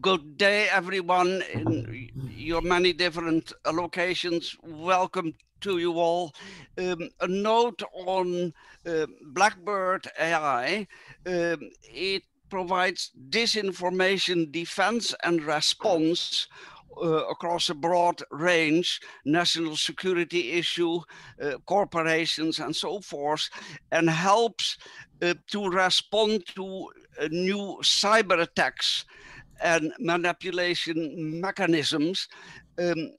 good day, everyone, in your many different locations. Welcome to you all. Um, a note on uh, Blackbird AI. Um, it provides disinformation defense and response uh, across a broad range, national security issue, uh, corporations and so forth, and helps uh, to respond to uh, new cyber attacks and manipulation mechanisms. Um,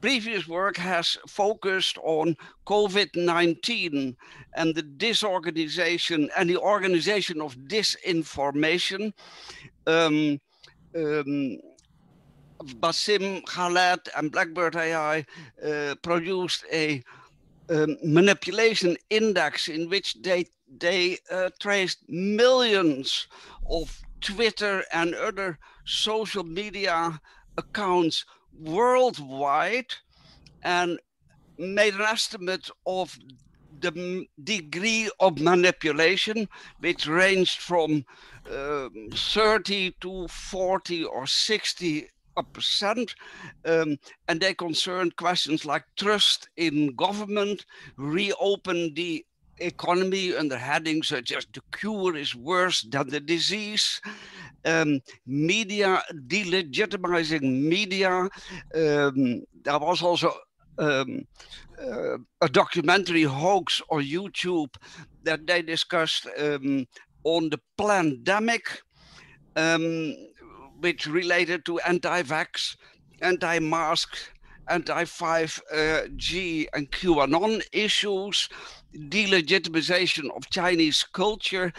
previous work has focused on COVID-19 and the disorganization and the organization of disinformation. Um, um, Wasim Khaled and Blackbird AI uh, produced a um, manipulation index in which they they uh, traced millions of Twitter and other social media accounts worldwide and made an estimate of the degree of manipulation, which ranged from um, 30 to 40 or 60 percent, um, and they concerned questions like trust in government, reopen the economy under headings such as the cure is worse than the disease, um, media, delegitimizing media. Um, there was also um, uh, a documentary hoax on YouTube that they discussed um, on the pandemic, um, which related to anti-vax, anti-mask, anti-5G uh, and QAnon issues delegitimization of Chinese culture.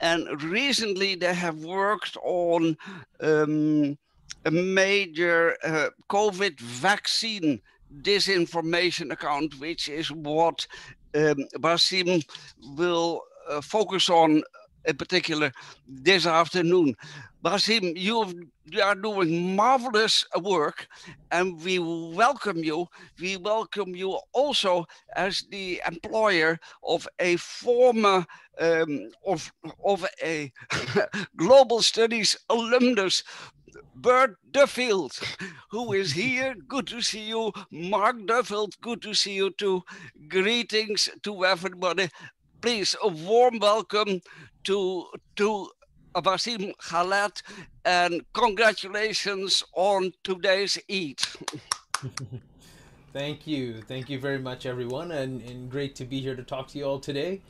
And recently they have worked on um, a major uh, COVID vaccine disinformation account, which is what um, Wasim will uh, focus on in particular this afternoon. Wasim, you are doing marvelous work and we welcome you. We welcome you also as the employer of a former um, of, of a global studies alumnus Bert Duffield, who is here. Good to see you. Mark Duffield, good to see you too. Greetings to everybody. Please, a warm welcome to, to Wasim Khaled and congratulations on today's Eid. Thank you. Thank you very much, everyone, and, and great to be here to talk to you all today.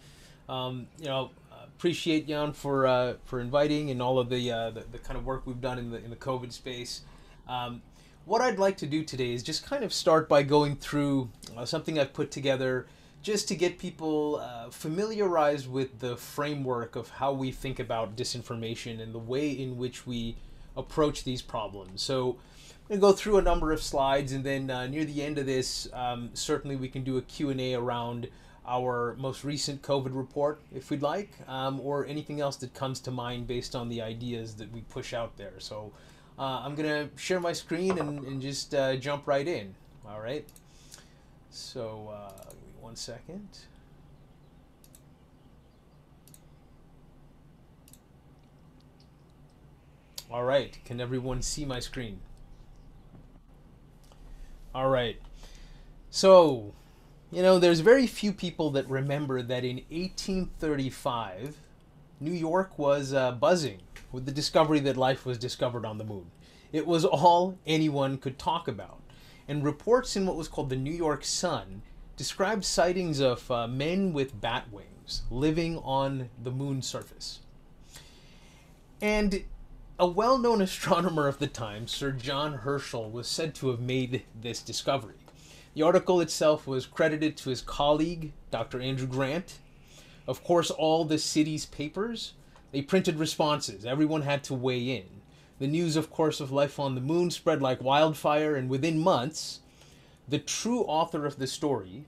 Um, you know, appreciate Jan for uh, for inviting and all of the, uh, the, the kind of work we've done in the in the COVID space. Um, what I'd like to do today is just kind of start by going through uh, something I've put together just to get people uh, familiarized with the framework of how we think about disinformation and the way in which we approach these problems. So I'm going to go through a number of slides and then uh, near the end of this, um, certainly we can do a Q&A around our most recent COVID report, if we'd like, um, or anything else that comes to mind based on the ideas that we push out there. So uh, I'm going to share my screen and, and just uh, jump right in. All right. So uh, one second. All right, can everyone see my screen? All right. So, you know, there's very few people that remember that in 1835, New York was uh, buzzing with the discovery that life was discovered on the moon. It was all anyone could talk about. And reports in what was called the New York Sun described sightings of uh, men with bat wings living on the moon's surface. And a well known astronomer of the time, Sir John Herschel, was said to have made this discovery. The article itself was credited to his colleague, Dr. Andrew Grant. Of course, all the city's papers, they printed responses. Everyone had to weigh in. The news, of course, of life on the moon spread like wildfire, and within months, the true author of the story,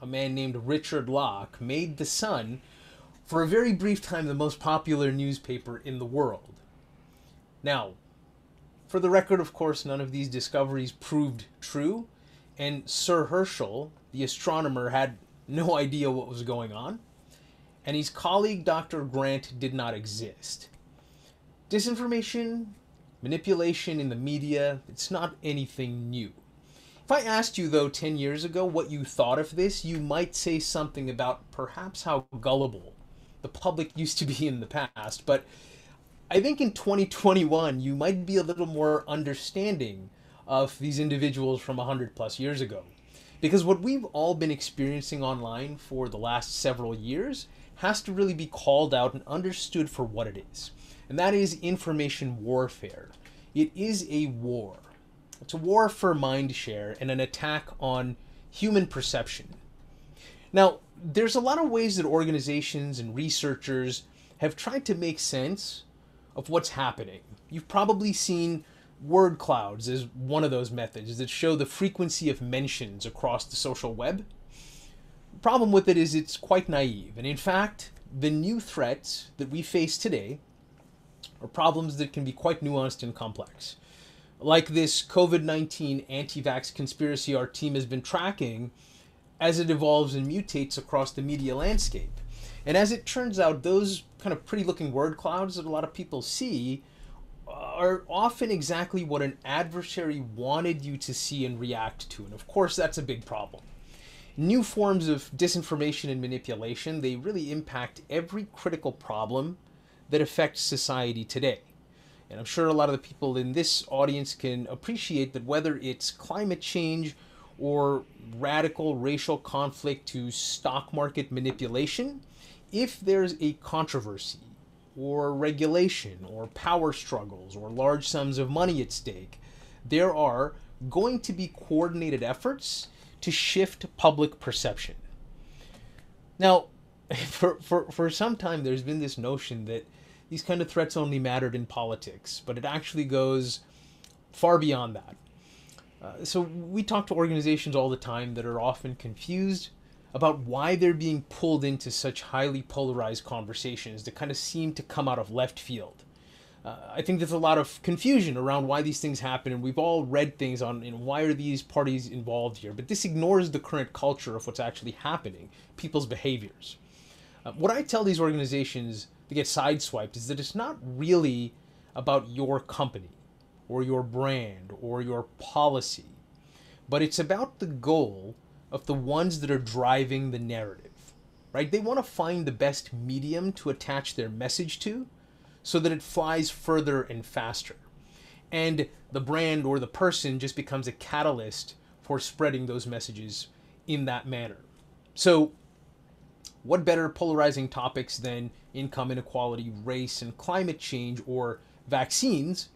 a man named Richard Locke, made The Sun, for a very brief time, the most popular newspaper in the world. Now, for the record, of course, none of these discoveries proved true, and Sir Herschel, the astronomer, had no idea what was going on, and his colleague Dr. Grant did not exist. Disinformation manipulation in the media, it's not anything new. If I asked you, though, 10 years ago what you thought of this, you might say something about perhaps how gullible the public used to be in the past. But I think in 2021, you might be a little more understanding of these individuals from 100 plus years ago. Because what we've all been experiencing online for the last several years has to really be called out and understood for what it is. And that is information warfare. It is a war. It's a war for mind share and an attack on human perception. Now, there's a lot of ways that organizations and researchers have tried to make sense of what's happening. You've probably seen word clouds as one of those methods that show the frequency of mentions across the social web. The problem with it is it's quite naive, and in fact, the new threats that we face today are problems that can be quite nuanced and complex. Like this COVID 19 anti vax conspiracy our team has been tracking as it evolves and mutates across the media landscape. And as it turns out, those kind of pretty looking word clouds that a lot of people see are often exactly what an adversary wanted you to see and react to. And of course, that's a big problem. New forms of disinformation and manipulation, they really impact every critical problem that affects society today. And I'm sure a lot of the people in this audience can appreciate that whether it's climate change or radical racial conflict to stock market manipulation, if there's a controversy or regulation or power struggles or large sums of money at stake, there are going to be coordinated efforts to shift public perception. Now, for, for, for some time, there's been this notion that these kind of threats only mattered in politics, but it actually goes far beyond that. Uh, so we talk to organizations all the time that are often confused about why they're being pulled into such highly polarized conversations that kind of seem to come out of left field. Uh, I think there's a lot of confusion around why these things happen, and we've all read things on you know, why are these parties involved here. But this ignores the current culture of what's actually happening, people's behaviors. Uh, what I tell these organizations to get sideswiped is that it's not really about your company or your brand or your policy, but it's about the goal of the ones that are driving the narrative. Right? They want to find the best medium to attach their message to so that it flies further and faster. And the brand or the person just becomes a catalyst for spreading those messages in that manner. So, what better polarizing topics than income inequality, race, and climate change or vaccines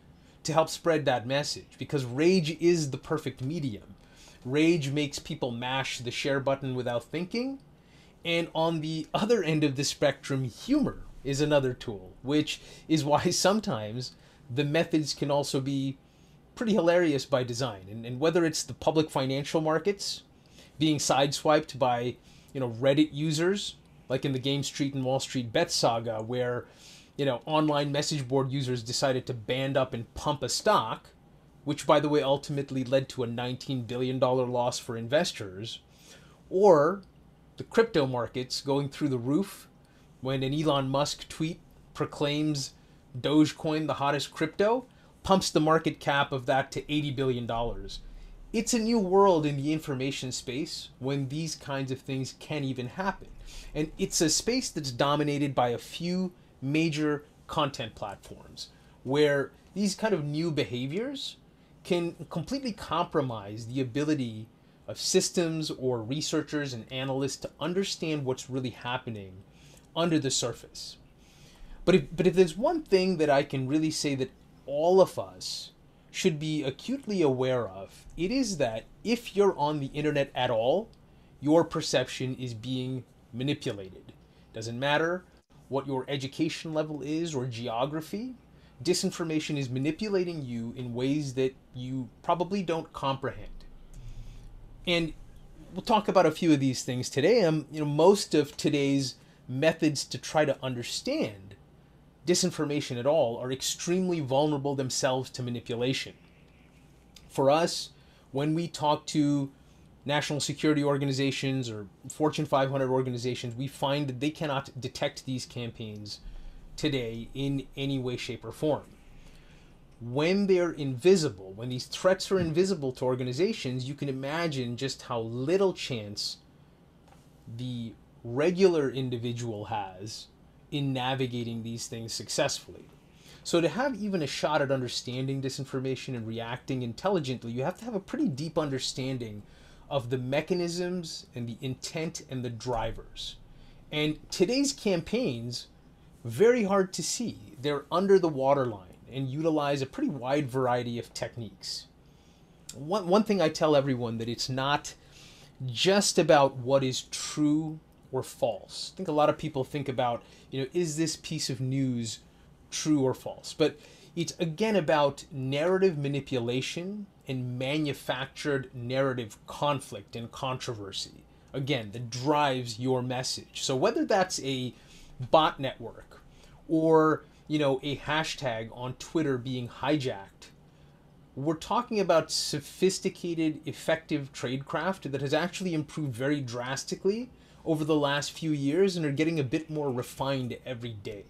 to help spread that message? Because rage is the perfect medium. Rage makes people mash the share button without thinking. And on the other end of the spectrum, humor is another tool, which is why sometimes the methods can also be pretty hilarious by design. And, and whether it's the public financial markets being sideswiped by, you know, Reddit users, like in the GameStop and Wall Street bet saga, where, you know, online message board users decided to band up and pump a stock, which by the way ultimately led to a $19 billion loss for investors, or the crypto markets going through the roof when an Elon Musk tweet proclaims Dogecoin the hottest crypto, pumps the market cap of that to $80 billion. It's a new world in the information space when these kinds of things can even happen. And it's a space that's dominated by a few major content platforms where these kind of new behaviors can completely compromise the ability of systems or researchers and analysts to understand what's really happening under the surface. But if, but if there's one thing that I can really say that all of us should be acutely aware of, it is that if you're on the internet at all, your perception is being manipulated. Doesn't matter what your education level is or geography, disinformation is manipulating you in ways that you probably don't comprehend. And we'll talk about a few of these things today. Um, you know, most of today's methods to try to understand disinformation at all are extremely vulnerable themselves to manipulation. For us, when we talk to national security organizations or Fortune 500 organizations, we find that they cannot detect these campaigns today in any way, shape, or form. when they're invisible, when these threats are invisible to organizations, you can imagine just how little chance the regular individual has in navigating these things successfully. So, to have even a shot at understanding disinformation and reacting intelligently, you have to have a pretty deep understanding of the mechanisms and the intent and the drivers. And today's campaigns, very hard to see. They're under the waterline and utilize a pretty wide variety of techniques. One, one thing I tell everyone that it's not just about what is true or false. I think a lot of people think about, you know, is this piece of news true or false? But it's again about narrative manipulation and manufactured narrative conflict and controversy. Again, that drives your message. So whether that's a bot network or you know, a hashtag on Twitter being hijacked. We're talking about sophisticated, effective tradecraft that has actually improved very drastically over the last few years and are getting a bit more refined every day.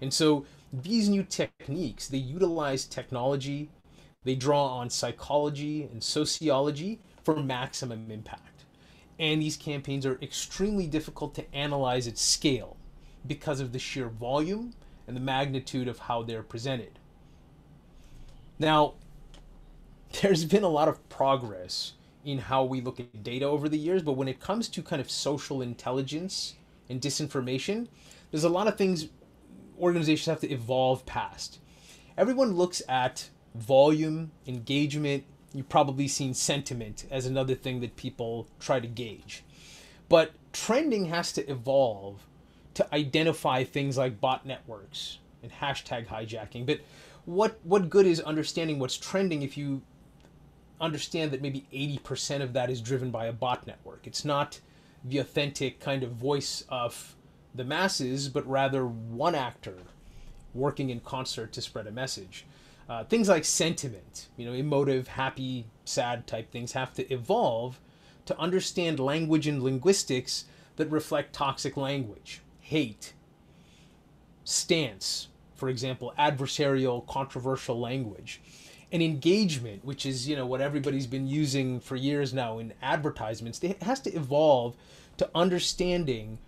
And so these new techniques, they utilize technology, they draw on psychology and sociology for maximum impact. And these campaigns are extremely difficult to analyze at scale because of the sheer volume and the magnitude of how they're presented. Now, there's been a lot of progress in how we look at data over the years, but when it comes to kind of social intelligence and disinformation, there's a lot of things organizations have to evolve past. Everyone looks at volume, engagement, you've probably seen sentiment as another thing that people try to gauge. But trending has to evolve to identify things like bot networks and hashtag hijacking. But what what good is understanding what's trending if you understand that maybe 80% of that is driven by a bot network? It's not the authentic kind of voice of the masses, but rather one actor working in concert to spread a message. Uh, things like sentiment, you know, emotive, happy, sad type things have to evolve to understand language and linguistics that reflect toxic language hate, stance, for example, adversarial, controversial language, and engagement, which is you know what everybody's been using for years now in advertisements. It has to evolve to understanding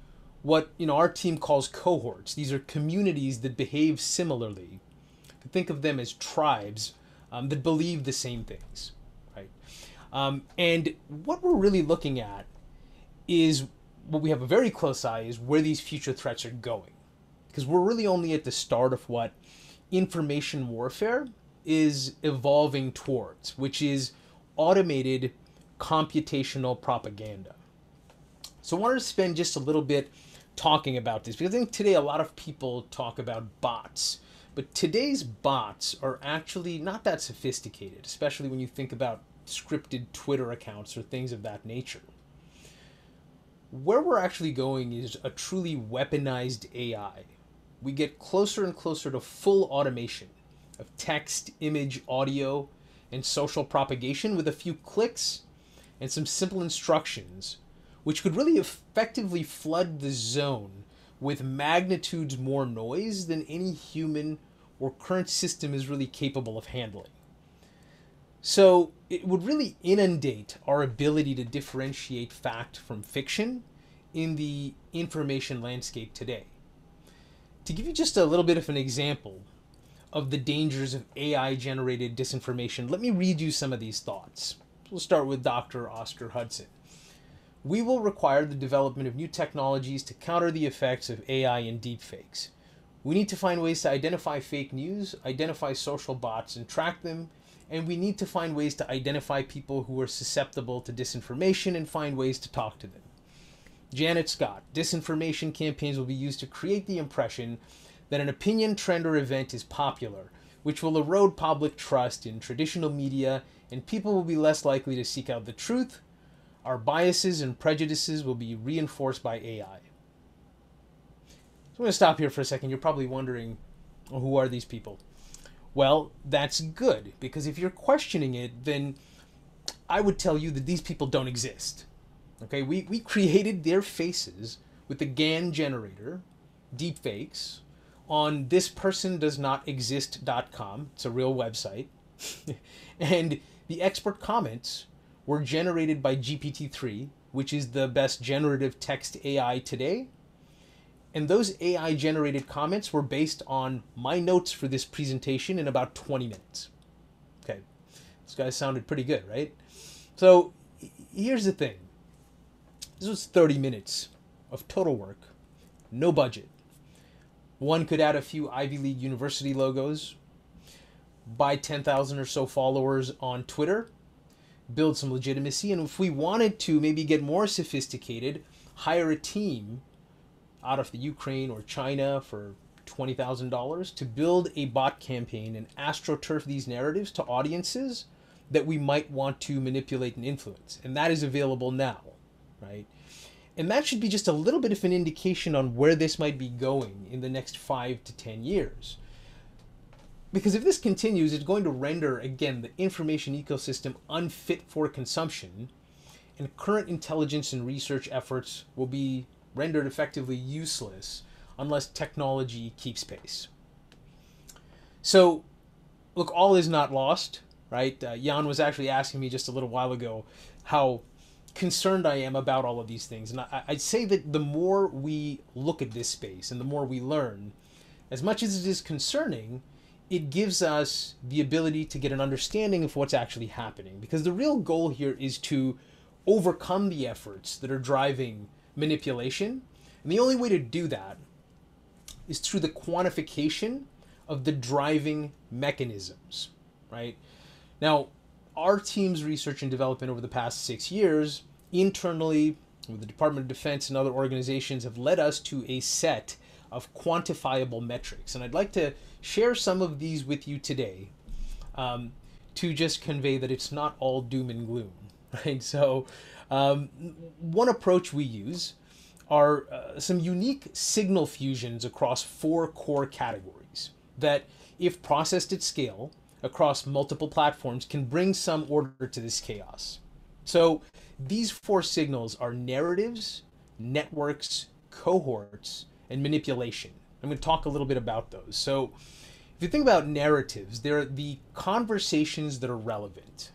what you know our team calls cohorts. These are communities that behave similarly. Think of them as tribes um, that believe the same things, right? Um, and what we're really looking at is what we have a very close eye is where these future threats are going. Because we're really only at the start of what information warfare is evolving towards, which is automated computational propaganda. So I wanted to spend just a little bit talking about this because I think today a lot of people talk about bots. But today's bots are actually not that sophisticated, especially when you think about scripted Twitter accounts or things of that nature where we're actually going is a truly weaponized AI. We get closer and closer to full automation of text, image, audio, and social propagation with a few clicks and some simple instructions, which could really effectively flood the zone with magnitudes more noise than any human or current system is really capable of handling. So it would really inundate our ability to differentiate fact from fiction in the information landscape today. To give you just a little bit of an example of the dangers of AI generated disinformation, let me read you some of these thoughts. We'll start with Dr. Oscar Hudson. We will require the development of new technologies to counter the effects of AI and deepfakes. We need to find ways to identify fake news, identify social bots, and track them and we need to find ways to identify people who are susceptible to disinformation and find ways to talk to them. Janet Scott, disinformation campaigns will be used to create the impression that an opinion, trend, or event is popular, which will erode public trust in traditional media, and people will be less likely to seek out the truth. Our biases and prejudices will be reinforced by AI. So I'm going to stop here for a second. You're probably wondering, well, who are these people? Well, that's good because if you're questioning it, then I would tell you that these people don't exist. Okay, we, we created their faces with the GAN generator, deepfakes, on thispersondoesnotexist.com. It's a real website. and the expert comments were generated by GPT-3, which is the best generative text AI today. And those AI generated comments were based on my notes for this presentation in about 20 minutes. Okay. This guy sounded pretty good, right? So here's the thing. This was 30 minutes of total work, no budget. One could add a few Ivy League university logos, buy 10,000 or so followers on Twitter, build some legitimacy, and if we wanted to maybe get more sophisticated, hire a team out of the Ukraine or China for $20,000 to build a bot campaign and astroturf these narratives to audiences that we might want to manipulate and influence. And that is available now, right? And that should be just a little bit of an indication on where this might be going in the next five to 10 years. Because if this continues, it's going to render, again, the information ecosystem unfit for consumption, and current intelligence and research efforts will be rendered effectively useless unless technology keeps pace. So, look, all is not lost, right? Uh, Jan was actually asking me just a little while ago how concerned I am about all of these things. And I, I'd say that the more we look at this space and the more we learn, as much as it is concerning, it gives us the ability to get an understanding of what's actually happening. Because the real goal here is to overcome the efforts that are driving manipulation. And the only way to do that is through the quantification of the driving mechanisms, right? Now, our team's research and development over the past six years, internally with the Department of Defense and other organizations, have led us to a set of quantifiable metrics. And I'd like to share some of these with you today um, to just convey that it's not all doom and gloom, right? So, um, one approach we use are uh, some unique signal fusions across four core categories that, if processed at scale across multiple platforms, can bring some order to this chaos. So, these four signals are narratives, networks, cohorts, and manipulation. I'm going to talk a little bit about those. So, if you think about narratives, they're the conversations that are relevant.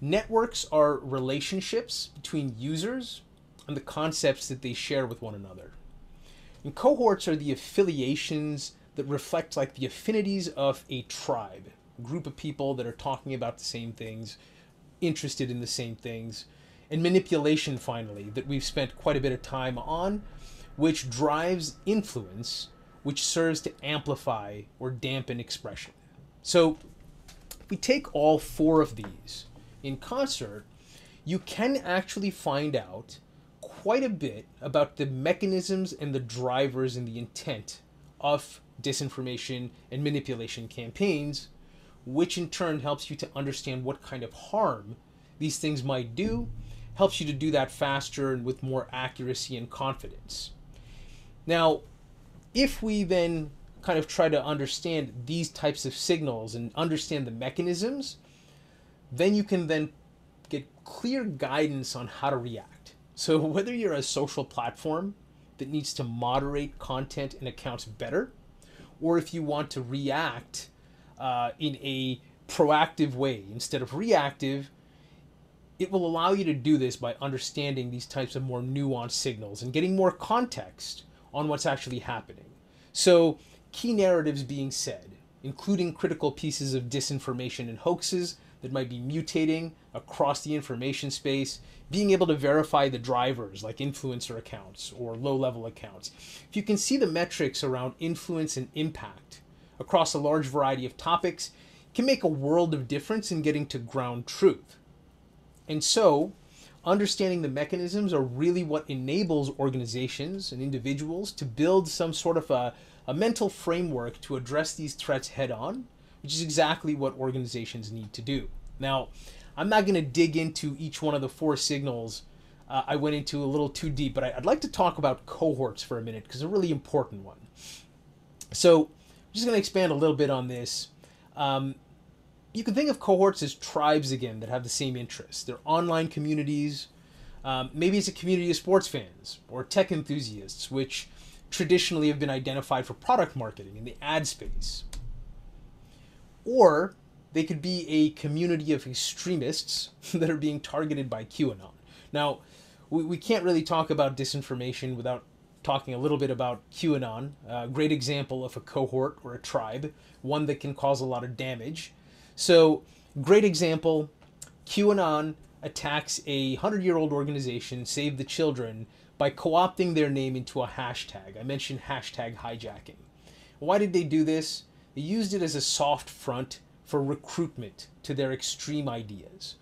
Networks are relationships between users and the concepts that they share with one another. And cohorts are the affiliations that reflect like the affinities of a tribe, a group of people that are talking about the same things, interested in the same things. And manipulation, finally, that we've spent quite a bit of time on, which drives influence, which serves to amplify or dampen expression. So, we take all four of these in concert, you can actually find out quite a bit about the mechanisms and the drivers and the intent of disinformation and manipulation campaigns, which in turn helps you to understand what kind of harm these things might do, helps you to do that faster and with more accuracy and confidence. Now, if we then kind of try to understand these types of signals and understand the mechanisms, then you can then get clear guidance on how to react. So whether you're a social platform that needs to moderate content and accounts better, or if you want to react uh, in a proactive way instead of reactive, it will allow you to do this by understanding these types of more nuanced signals and getting more context on what's actually happening. So, key narratives being said, including critical pieces of disinformation and hoaxes that might be mutating across the information space, being able to verify the drivers like influencer accounts or low level accounts. If you can see the metrics around influence and impact across a large variety of topics, can make a world of difference in getting to ground truth. And so, understanding the mechanisms are really what enables organizations and individuals to build some sort of a, a mental framework to address these threats head on, which is exactly what organizations need to do. Now, I'm not going to dig into each one of the four signals uh, I went into a little too deep, but I, would like to talk about cohorts for a minute because it's a really important one. So, just going to expand a little bit on this. Um, you can think of cohorts as tribes again that have the same interests. They're online communities. Um, maybe it's a community of sports fans or tech enthusiasts, which traditionally have been identified for product marketing in the ad space. Or they could be a community of extremists that are being targeted by QAnon. Now, we, we can't really talk about disinformation without talking a little bit about QAnon, a great example of a cohort or a tribe, one that can cause a lot of damage. So, great example QAnon attacks a 100 year old organization, Save the Children, by co opting their name into a hashtag. I mentioned hashtag hijacking. Why did they do this? They used it as a soft front for recruitment to their extreme ideas.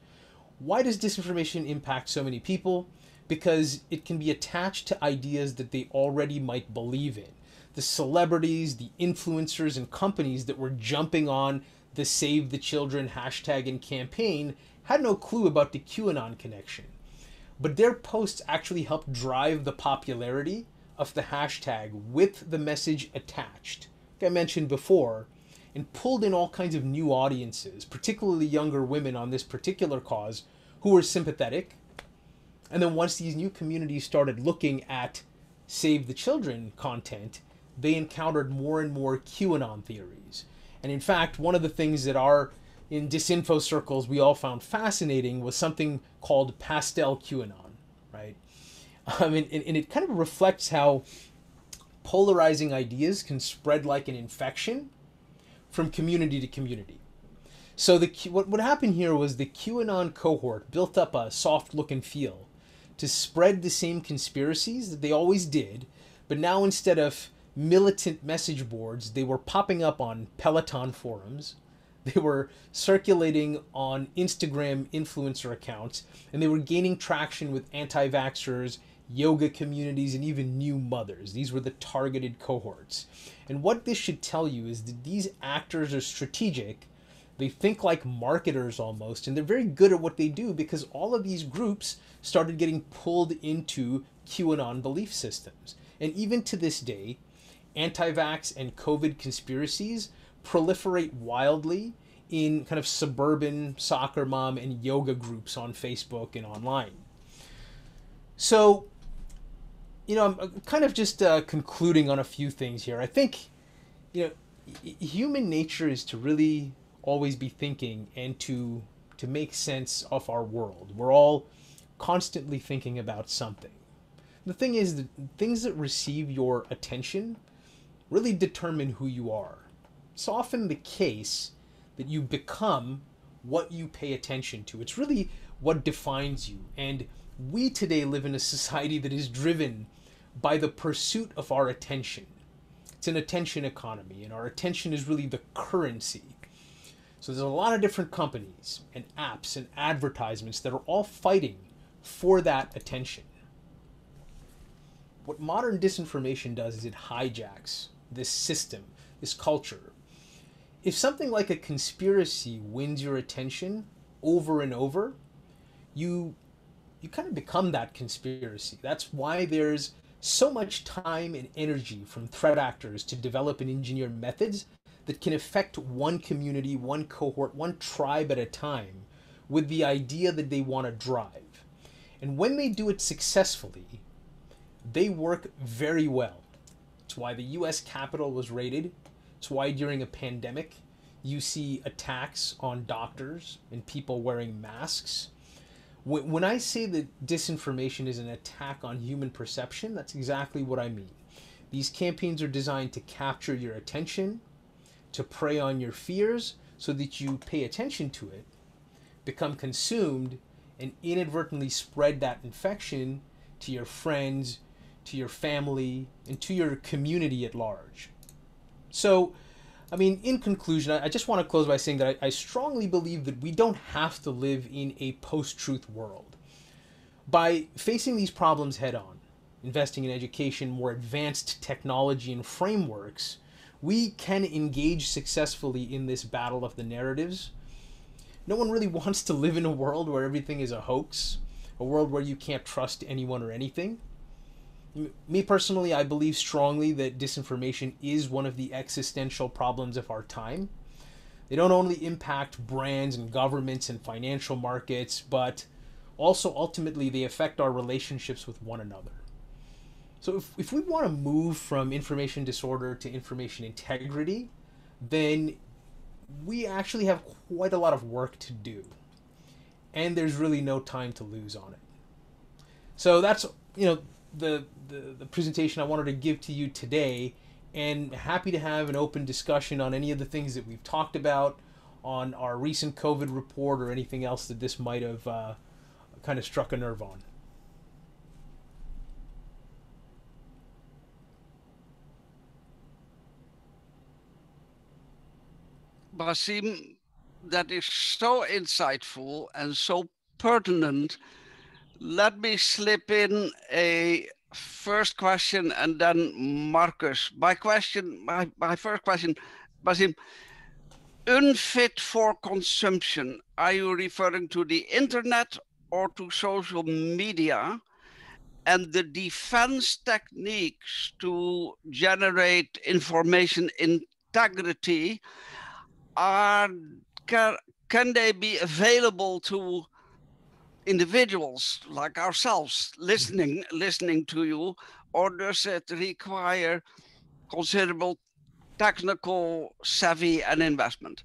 Why does disinformation impact so many people? Because it can be attached to ideas that they already might believe in. The celebrities, the influencers, and companies that were jumping on the Save the Children hashtag and campaign had no clue about the QAnon connection. But their posts actually helped drive the popularity of the hashtag with the message attached. Like I mentioned before, and pulled in all kinds of new audiences, particularly younger women on this particular cause who were sympathetic. And then once these new communities started looking at Save the Children content, they encountered more and more QAnon theories. And in fact, one of the things that are in disinfo circles we all found fascinating was something called pastel QAnon, right? Um, and, and it kind of reflects how polarizing ideas can spread like an infection from community to community. So the what what happened here was the QAnon cohort built up a soft look and feel to spread the same conspiracies that they always did, but now instead of militant message boards, they were popping up on Peloton forums, they were circulating on Instagram influencer accounts, and they were gaining traction with anti vaxxers, yoga communities, and even new mothers. These were the targeted cohorts. And what this should tell you is that these actors are strategic. They think like marketers almost, and they're very good at what they do because all of these groups started getting pulled into QAnon belief systems. And even to this day, anti vax and COVID conspiracies proliferate wildly in kind of suburban soccer mom and yoga groups on Facebook and online. So, you know, I'm kind of just uh, concluding on a few things here. I think, you know, human nature is to really always be thinking and to to make sense of our world. We're all constantly thinking about something. The thing is that things that receive your attention really determine who you are it's often the case that you become what you pay attention to. It's really what defines you. And we today live in a society that is driven by the pursuit of our attention. It's an attention economy, and our attention is really the currency. So there's a lot of different companies and apps and advertisements that are all fighting for that attention. What modern disinformation does is it hijacks this system, this culture, if something like a conspiracy wins your attention over and over, you you kind of become that conspiracy. That's why there's so much time and energy from threat actors to develop and engineer methods that can affect one community, one cohort, one tribe at a time with the idea that they want to drive. And when they do it successfully, they work very well. It's why the US Capitol was raided it's why during a pandemic you see attacks on doctors and people wearing masks. When I say that disinformation is an attack on human perception, that's exactly what I mean. These campaigns are designed to capture your attention, to prey on your fears, so that you pay attention to it, become consumed, and inadvertently spread that infection to your friends, to your family, and to your community at large. So, I mean, in conclusion, I, just want to close by saying that I, strongly believe that we don't have to live in a post truth world. By facing these problems head on, investing in education, more advanced technology, and frameworks, we can engage successfully in this battle of the narratives. No one really wants to live in a world where everything is a hoax, a world where you can't trust anyone or anything me personally, I believe strongly that disinformation is one of the existential problems of our time. They don't only impact brands and governments and financial markets, but also ultimately they affect our relationships with one another. So if, if we want to move from information disorder to information integrity, then we actually have quite a lot of work to do. And there's really no time to lose on it. So that's, you know, the, the, the presentation I wanted to give to you today and happy to have an open discussion on any of the things that we've talked about on our recent COVID report or anything else that this might have uh, kind of struck a nerve on. Wasim, that is so insightful and so pertinent. Let me slip in a first question and then Marcus. My question, my, my first question, Wasim, unfit for consumption, are you referring to the internet or to social media? And the defense techniques to generate information integrity are can, can they be available to individuals like ourselves listening listening to you? Or does it require considerable technical savvy and investment?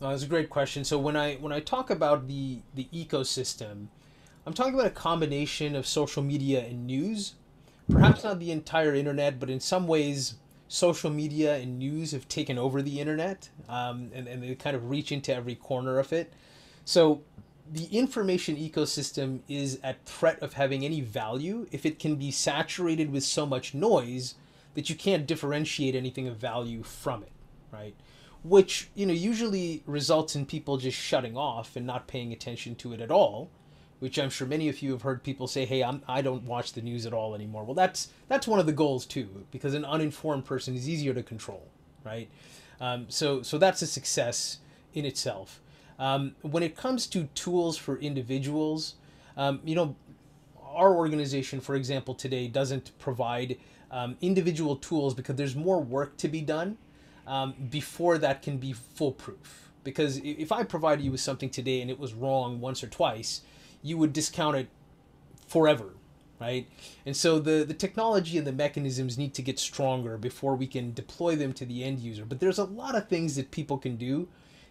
That's a great question. So when i when i talk about the the ecosystem i'm talking about a combination of social media and news. Perhaps not the entire internet but in some ways social media and news have taken over the internet um, and, and they kind of reach into every corner of it so the information ecosystem is at threat of having any value if it can be saturated with so much noise that you can't differentiate anything of value from it, right? Which, you know, usually results in people just shutting off and not paying attention to it at all, which I'm sure many of you have heard people say, "Hey, I'm I don't watch the news at all anymore." Well, that's that's one of the goals too, because an uninformed person is easier to control, right? Um, so so that's a success in itself. Um, when it comes to tools for individuals, um, you know, our organization, for example, today doesn't provide um, individual tools because there's more work to be done um, before that can be foolproof. Because if I provided you with something today and it was wrong once or twice, you would discount it forever, right? And so the, the technology and the mechanisms need to get stronger before we can deploy them to the end user. But there's a lot of things that people can do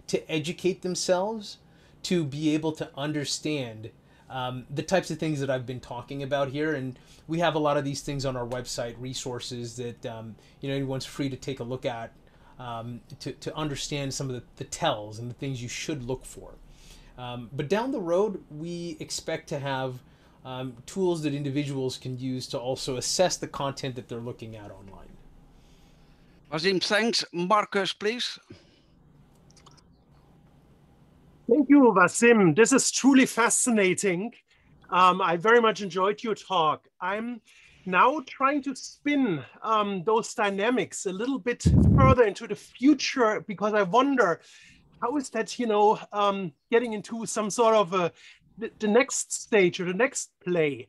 to educate themselves to be able to understand um, the types of things that I've been talking about here. And we have a lot of these things on our website, resources that um, you know anyone's free to take a look at um, to, to understand some of the, the tells and the things you should look for. Um, but down the road, we expect to have um, tools that individuals can use to also assess the content that they're looking at online. Wasim, thanks. Marcus, please. Thank you, Wasim. This is truly fascinating. Um, I very much enjoyed your talk. I'm now trying to spin um, those dynamics a little bit further into the future because I wonder how is that, you know, um, getting into some sort of a, the, the next stage or the next play.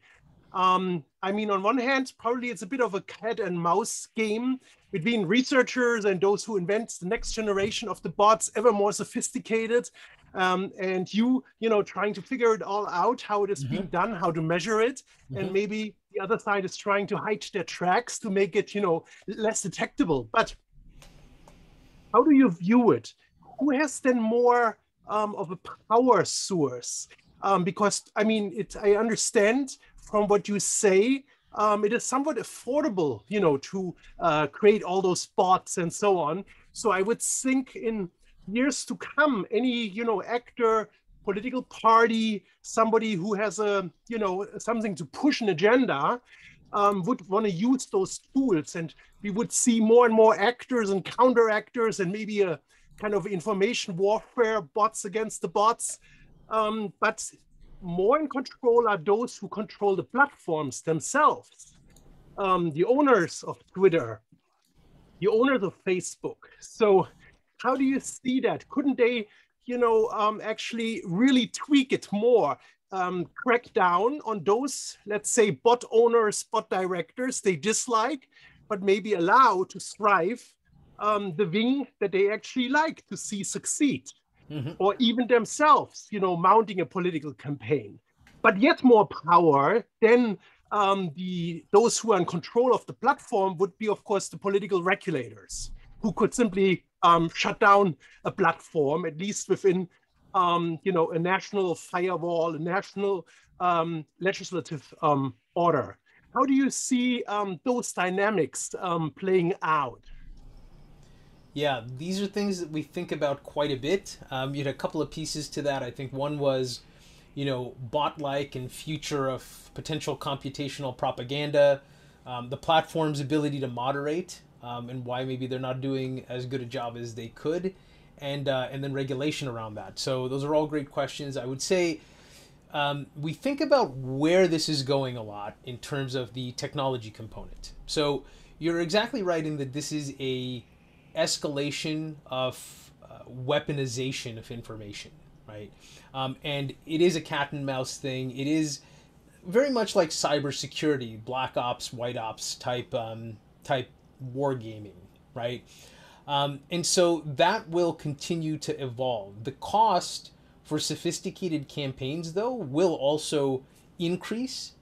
Um, I mean, on one hand, probably it's a bit of a cat and mouse game between researchers and those who invent the next generation of the bots ever more sophisticated um, and you you know trying to figure it all out how it is mm-hmm. being done how to measure it mm-hmm. and maybe the other side is trying to hide their tracks to make it you know less detectable but how do you view it who has then more um, of a power source um, because i mean it i understand from what you say um, it is somewhat affordable, you know, to uh, create all those bots and so on. So I would think in years to come, any, you know, actor, political party, somebody who has a, you know, something to push an agenda, um, would want to use those tools. And we would see more and more actors and counter actors and maybe a kind of information warfare, bots against the bots. Um, but more in control are those who control the platforms themselves, um, the owners of Twitter, the owners of Facebook. So, how do you see that? Couldn't they, you know, um, actually really tweak it more? Um, crack down on those, let's say, bot owners, bot directors they dislike, but maybe allow to thrive um, the wing that they actually like to see succeed mm-hmm. or even themselves, you know, mounting a political campaign. But yet more power, then um, the those who are in control of the platform would be, of course, the political regulators who could simply um, shut down a platform, at least within, um, you know, a national firewall, a national um, legislative um, order. How do you see um, those dynamics playing out? Yeah, these are things that we think about quite a bit. Um, you had a couple of pieces to that. I think one was, you know, bot-like and future of potential computational propaganda, um, the platform's ability to moderate, um, and why maybe they're not doing as good a job as they could, and uh, and then regulation around that. So those are all great questions. I would say. Um, we think about where this is going a lot in terms of the technology component. So you're exactly right in that this is a escalation of uh, weaponization of information, right? Um, and it is a cat and mouse thing. It is very much like cybersecurity, black ops, white ops type um, type wargaming, right? Um, and so that will continue to evolve. The cost for sophisticated campaigns, though, will also increase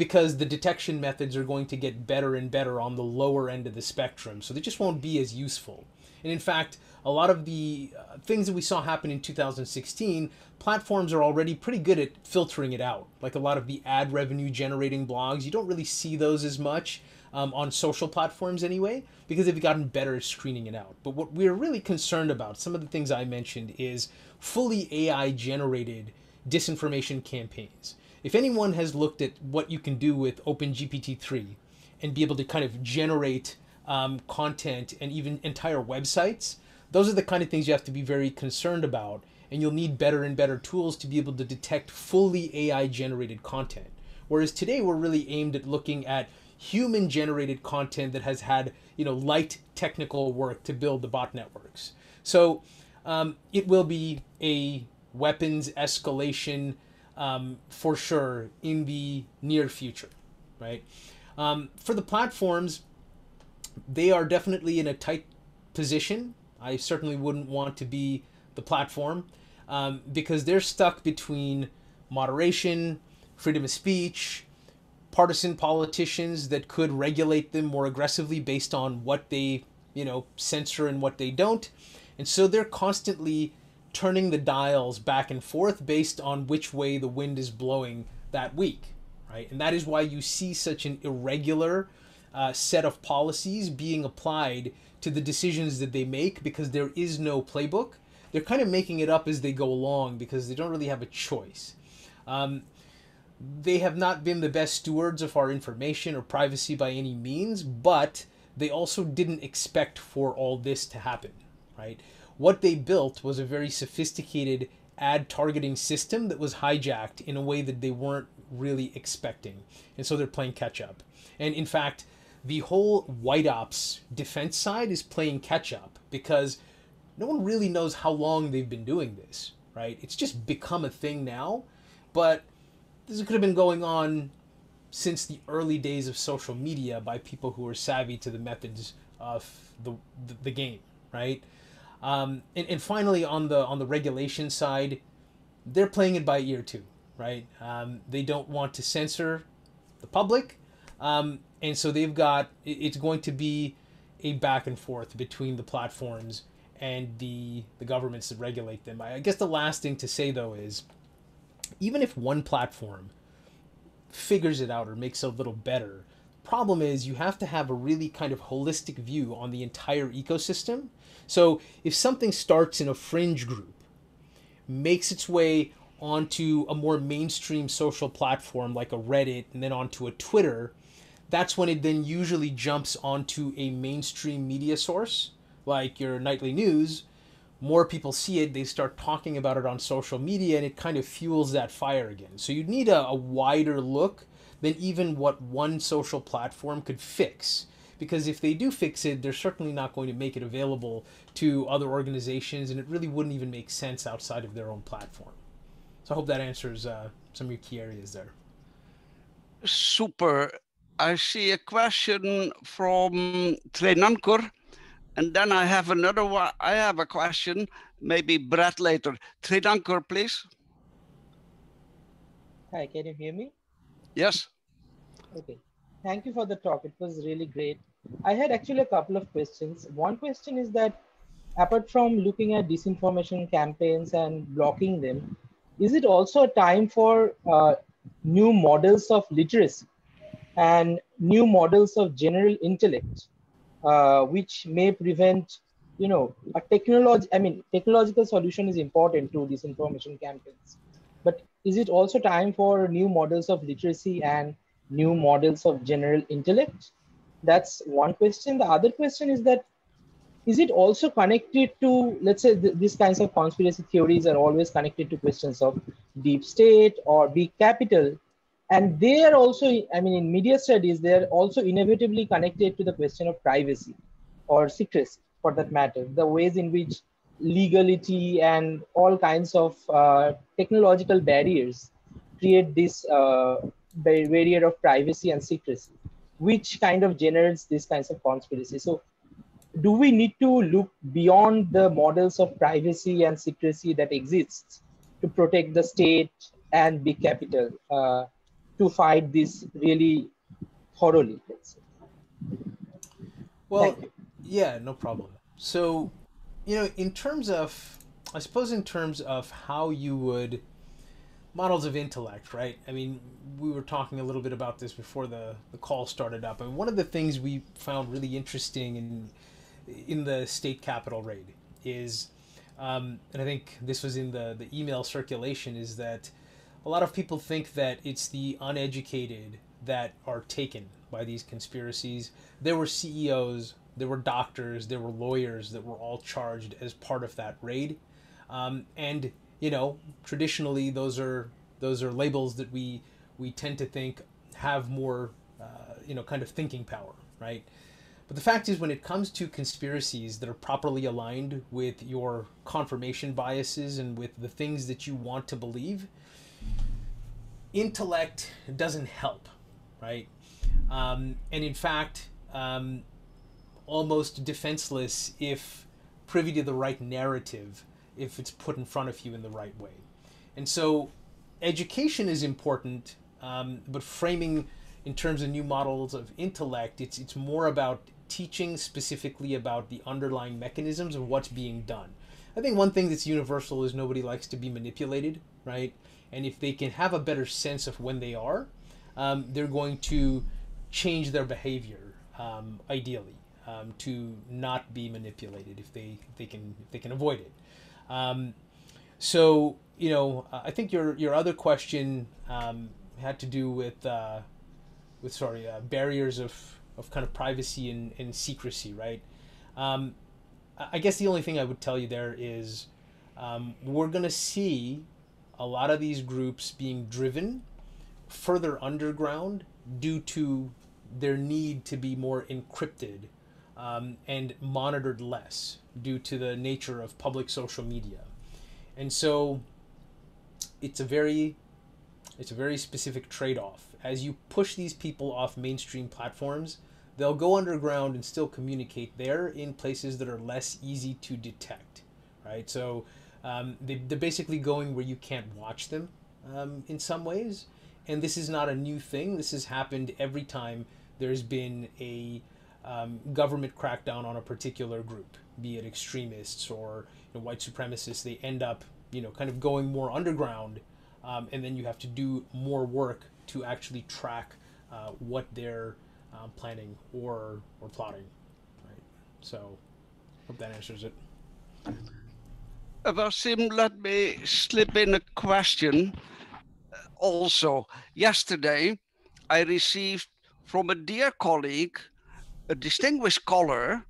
because the detection methods are going to get better and better on the lower end of the spectrum. So they just won't be as useful. And in fact, a lot of the uh, things that we saw happen in 2016, platforms are already pretty good at filtering it out. Like a lot of the ad revenue generating blogs, you don't really see those as much um, on social platforms anyway, because they've gotten better at screening it out. But what we're really concerned about, some of the things I mentioned, is fully AI generated disinformation campaigns if anyone has looked at what you can do with OpenGPT3 and be able to kind of generate um, content and even entire websites, those are the kind of things you have to be very concerned about. And you'll need better and better tools to be able to detect fully AI generated content. Whereas today we're really aimed at looking at human generated content that has had you know light technical work to build the bot networks. So um, it will be a weapons escalation um, for sure in the near future, right? Um, for the platforms, they are definitely in a tight position. I certainly wouldn't want to be the platform um, because they're stuck between moderation, freedom of speech, partisan politicians that could regulate them more aggressively based on what they, you know, censor and what they don't. And so they're constantly turning the dials back and forth based on which way the wind is blowing that week, right? And that is why you see such an irregular uh, set of policies being applied to the decisions that they make because there is no playbook. They're kind of making it up as they go along because they don't really have a choice. Um, they have not been the best stewards of our information or privacy by any means, but they also didn't expect for all this to happen, right? What they built was a very sophisticated ad targeting system that was hijacked in a way that they weren't really expecting. And so they're playing catch up. And in fact, the whole white ops defense side is playing catch up because no one really knows how long they've been doing this, right? It's just become a thing now, but this could have been going on since the early days of social media by people who are savvy to the methods of the, the, the game, right? Um, and, and finally, on the on the regulation side, they're playing it by ear too, right? Um, they don't want to censor the public, um, and so they've got it's going to be a back and forth between the platforms and the the governments that regulate them. I guess the last thing to say though is, even if one platform figures it out or makes it a little better, problem is you have to have a really kind of holistic view on the entire ecosystem so if something starts in a fringe group, makes its way onto a more mainstream social platform like a Reddit and then onto a Twitter, that's when it then usually jumps onto a mainstream media source like your nightly news. More people see it, they start talking about it on social media, and it kind of fuels that fire again. So you'd need a, a wider look than even what one social platform could fix because if they do fix it, they're certainly not going to make it available to other organizations, and it really wouldn't even make sense outside of their own platform. So I hope that answers uh, some of your key areas there. Super. I see a question from Trenankur, and then I have another one. I have a question, maybe Brad later. Trenankur, please. Hi, can you hear me? Yes. Okay. Thank you for the talk. It was really great. I had actually a couple of questions. One question is that apart from looking at disinformation campaigns and blocking them, is it also a time for uh, new models of literacy and new models of general intellect, uh, which may prevent, you know, a technology, I mean, technological solution is important to disinformation campaigns, but is it also time for new models of literacy and new models of general intellect? That's one question. The other question is that is it also connected to let's say th- these kinds of conspiracy theories are always connected to questions of deep state or big capital? And they are also i mean in media studies they're also inevitably connected to the question of privacy or secrecy for that matter. The ways in which legality and all kinds of uh, technological barriers create this uh, barrier of privacy and secrecy which kind of generates these kinds of conspiracy so do we need to look beyond the models of privacy and secrecy that exists to protect the state and big capital uh, to fight this really thoroughly? Well, yeah, no problem. So, you know, in terms of, I suppose, in terms of how you would models of intellect, right? I mean, we were talking a little bit about this before the, the call started up. And one of the things we found really interesting in in the state capitol raid is, um, and I think this was in the, the email circulation, is that a lot of people think that it's the uneducated that are taken by these conspiracies. There were CEOs, there were doctors, there were lawyers that were all charged as part of that raid. Um, and you know, traditionally those are those are labels that we we tend to think have more uh, you know kind of thinking power, right? But the fact is, when it comes to conspiracies that are properly aligned with your confirmation biases and with the things that you want to believe, intellect doesn't help, right? Um, and in fact, um, almost defenseless if privy to the right narrative, if it's put in front of you in the right way. And so, education is important, um, but framing in terms of new models of intellect, it's it's more about teaching specifically about the underlying mechanisms of what's being done. I think one thing that's universal is nobody likes to be manipulated, right? And if they can have a better sense of when they are, um, they're going to change their behavior, um, ideally, um, to not be manipulated if they if they can if they can avoid it. Um, so you know, I think your your other question um, had to do with uh, with sorry uh, barriers of of kind of privacy and, and secrecy, right? Um, I guess the only thing I would tell you there is um, we're going to see a lot of these groups being driven further underground due to their need to be more encrypted um, and monitored less due to the nature of public social media. And so it's a very it's a very specific trade-off as you push these people off mainstream platforms they'll go underground and still communicate there in places that are less easy to detect, right? So um, they, they're basically going where you can't watch them um, in some ways. And this is not a new thing. This has happened every time there's been a um, government crackdown on a particular group, be it extremists or you know, white supremacists. They end up, you know, kind of going more underground, um, and then you have to do more work to actually track uh, what they're um, planning or or plotting, right? So, hope that answers it. Wasim, let me slip in a question. Also, yesterday I received from a dear colleague, a distinguished scholar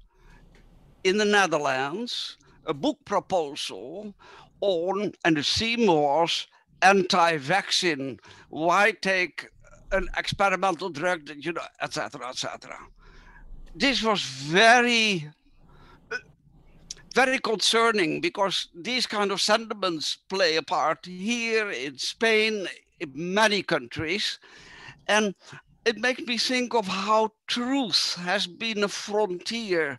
in the Netherlands, a book proposal on, and the theme was anti-vaccine. Why take an experimental drug, that you know, etc., etc. This was very, very concerning because these kind of sentiments play a part here in Spain, in many countries, and it makes me think of how truth has been a frontier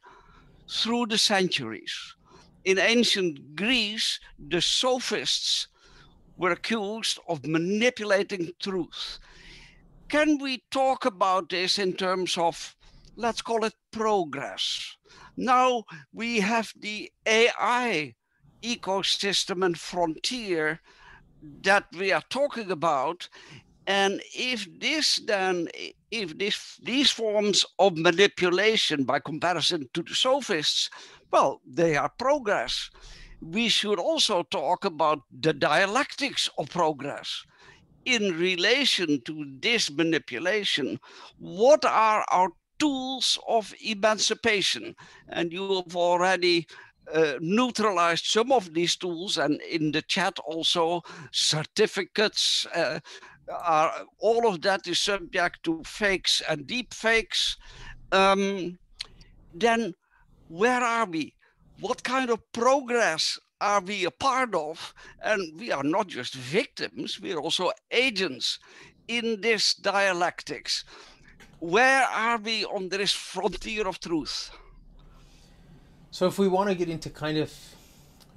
through the centuries. In ancient Greece, the sophists were accused of manipulating truth can we talk about this in terms of, let's call it progress? Now we have the AI ecosystem and frontier that we are talking about. And if this then, if this, these forms of manipulation by comparison to the sophists, well, they are progress. We should also talk about the dialectics of progress in relation to this manipulation. What are our tools of emancipation? And you have already uh, neutralized some of these tools and in the chat also certificates uh, are all of that is subject to fakes and deep fakes um, then where are we? What kind of progress are we a part of? And we are not just victims we're also agents in this dialectics. Where are we on this frontier of truth? So if we want to get into kind of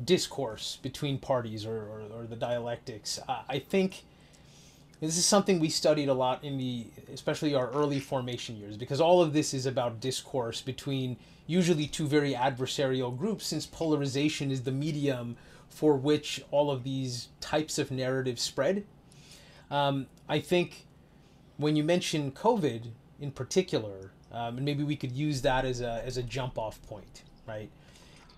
discourse between parties or, or, or the dialectics, I think this is something we studied a lot in the, especially our early formation years, because all of this is about discourse between usually two very adversarial groups, since polarization is the medium for which all of these types of narratives spread. Um, I think when you mention COVID in particular, um, and maybe we could use that as a, as a jump off point right?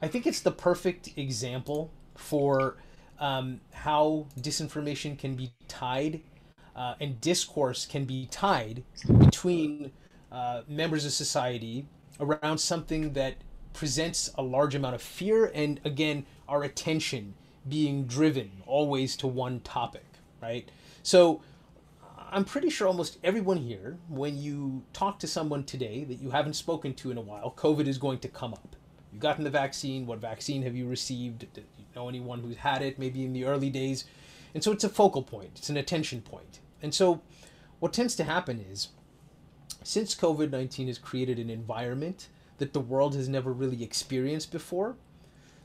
I think it's the perfect example for um, how disinformation can be tied uh, and discourse can be tied between uh, members of society around something that presents a large amount of fear and again our attention being driven always to one topic right so i'm pretty sure almost everyone here when you talk to someone today that you haven't spoken to in a while covid is going to come up you've gotten the vaccine? What vaccine have you received? Do you know anyone who's had it maybe in the early days? And so it's a focal point, it's an attention point. And so what tends to happen is since COVID 19 has created an environment that the world has never really experienced before,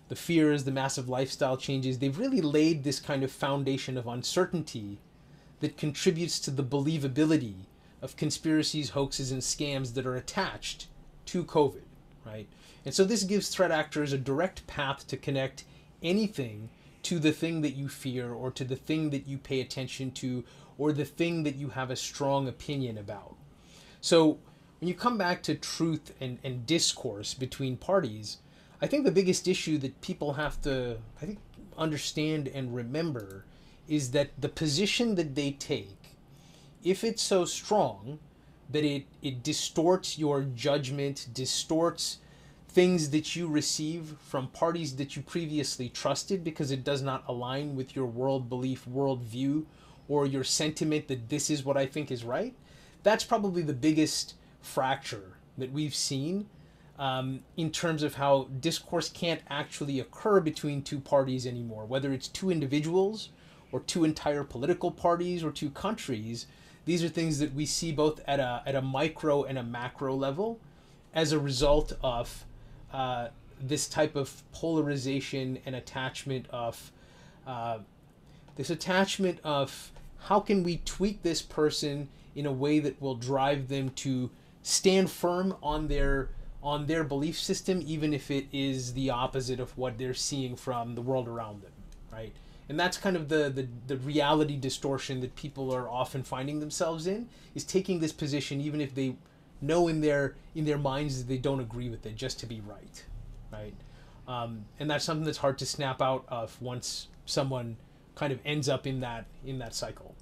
the fears, the massive lifestyle changes, they've really laid this kind of foundation of uncertainty that contributes to the believability of conspiracies, hoaxes, and scams that are attached to COVID, right? And so this gives threat actors a direct path to connect anything to the thing that you fear or to the thing that you pay attention to or the thing that you have a strong opinion about. So when you come back to truth and, and discourse between parties, I think the biggest issue that people have to I think understand and remember is that the position that they take, if it's so strong that it, it distorts your judgment, distorts things that you receive from parties that you previously trusted because it does not align with your world belief, world view, or your sentiment that this is what I think is right, that's probably the biggest fracture that we've seen um, in terms of how discourse can't actually occur between two parties anymore, whether it's two individuals or two entire political parties or two countries. These are things that we see both at a, at a micro and a macro level as a result of uh, this type of polarization and attachment of uh, this attachment of how can we tweak this person in a way that will drive them to stand firm on their on their belief system even if it is the opposite of what they're seeing from the world around them right and that's kind of the, the the reality distortion that people are often finding themselves in is taking this position even if they know in their in their minds that they don't agree with it just to be right, right? Um, and that's something that's hard to snap out of once someone kind of ends up in that in that cycle.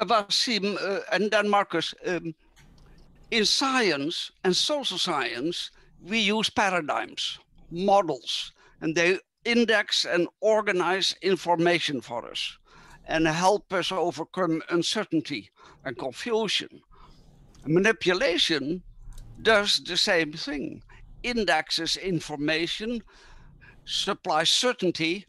Wasim uh, and then Marcus, um, in science and social science, we use paradigms, models, and they index and organize information for us and help us overcome uncertainty and confusion. Manipulation does the same thing, indexes information, supplies certainty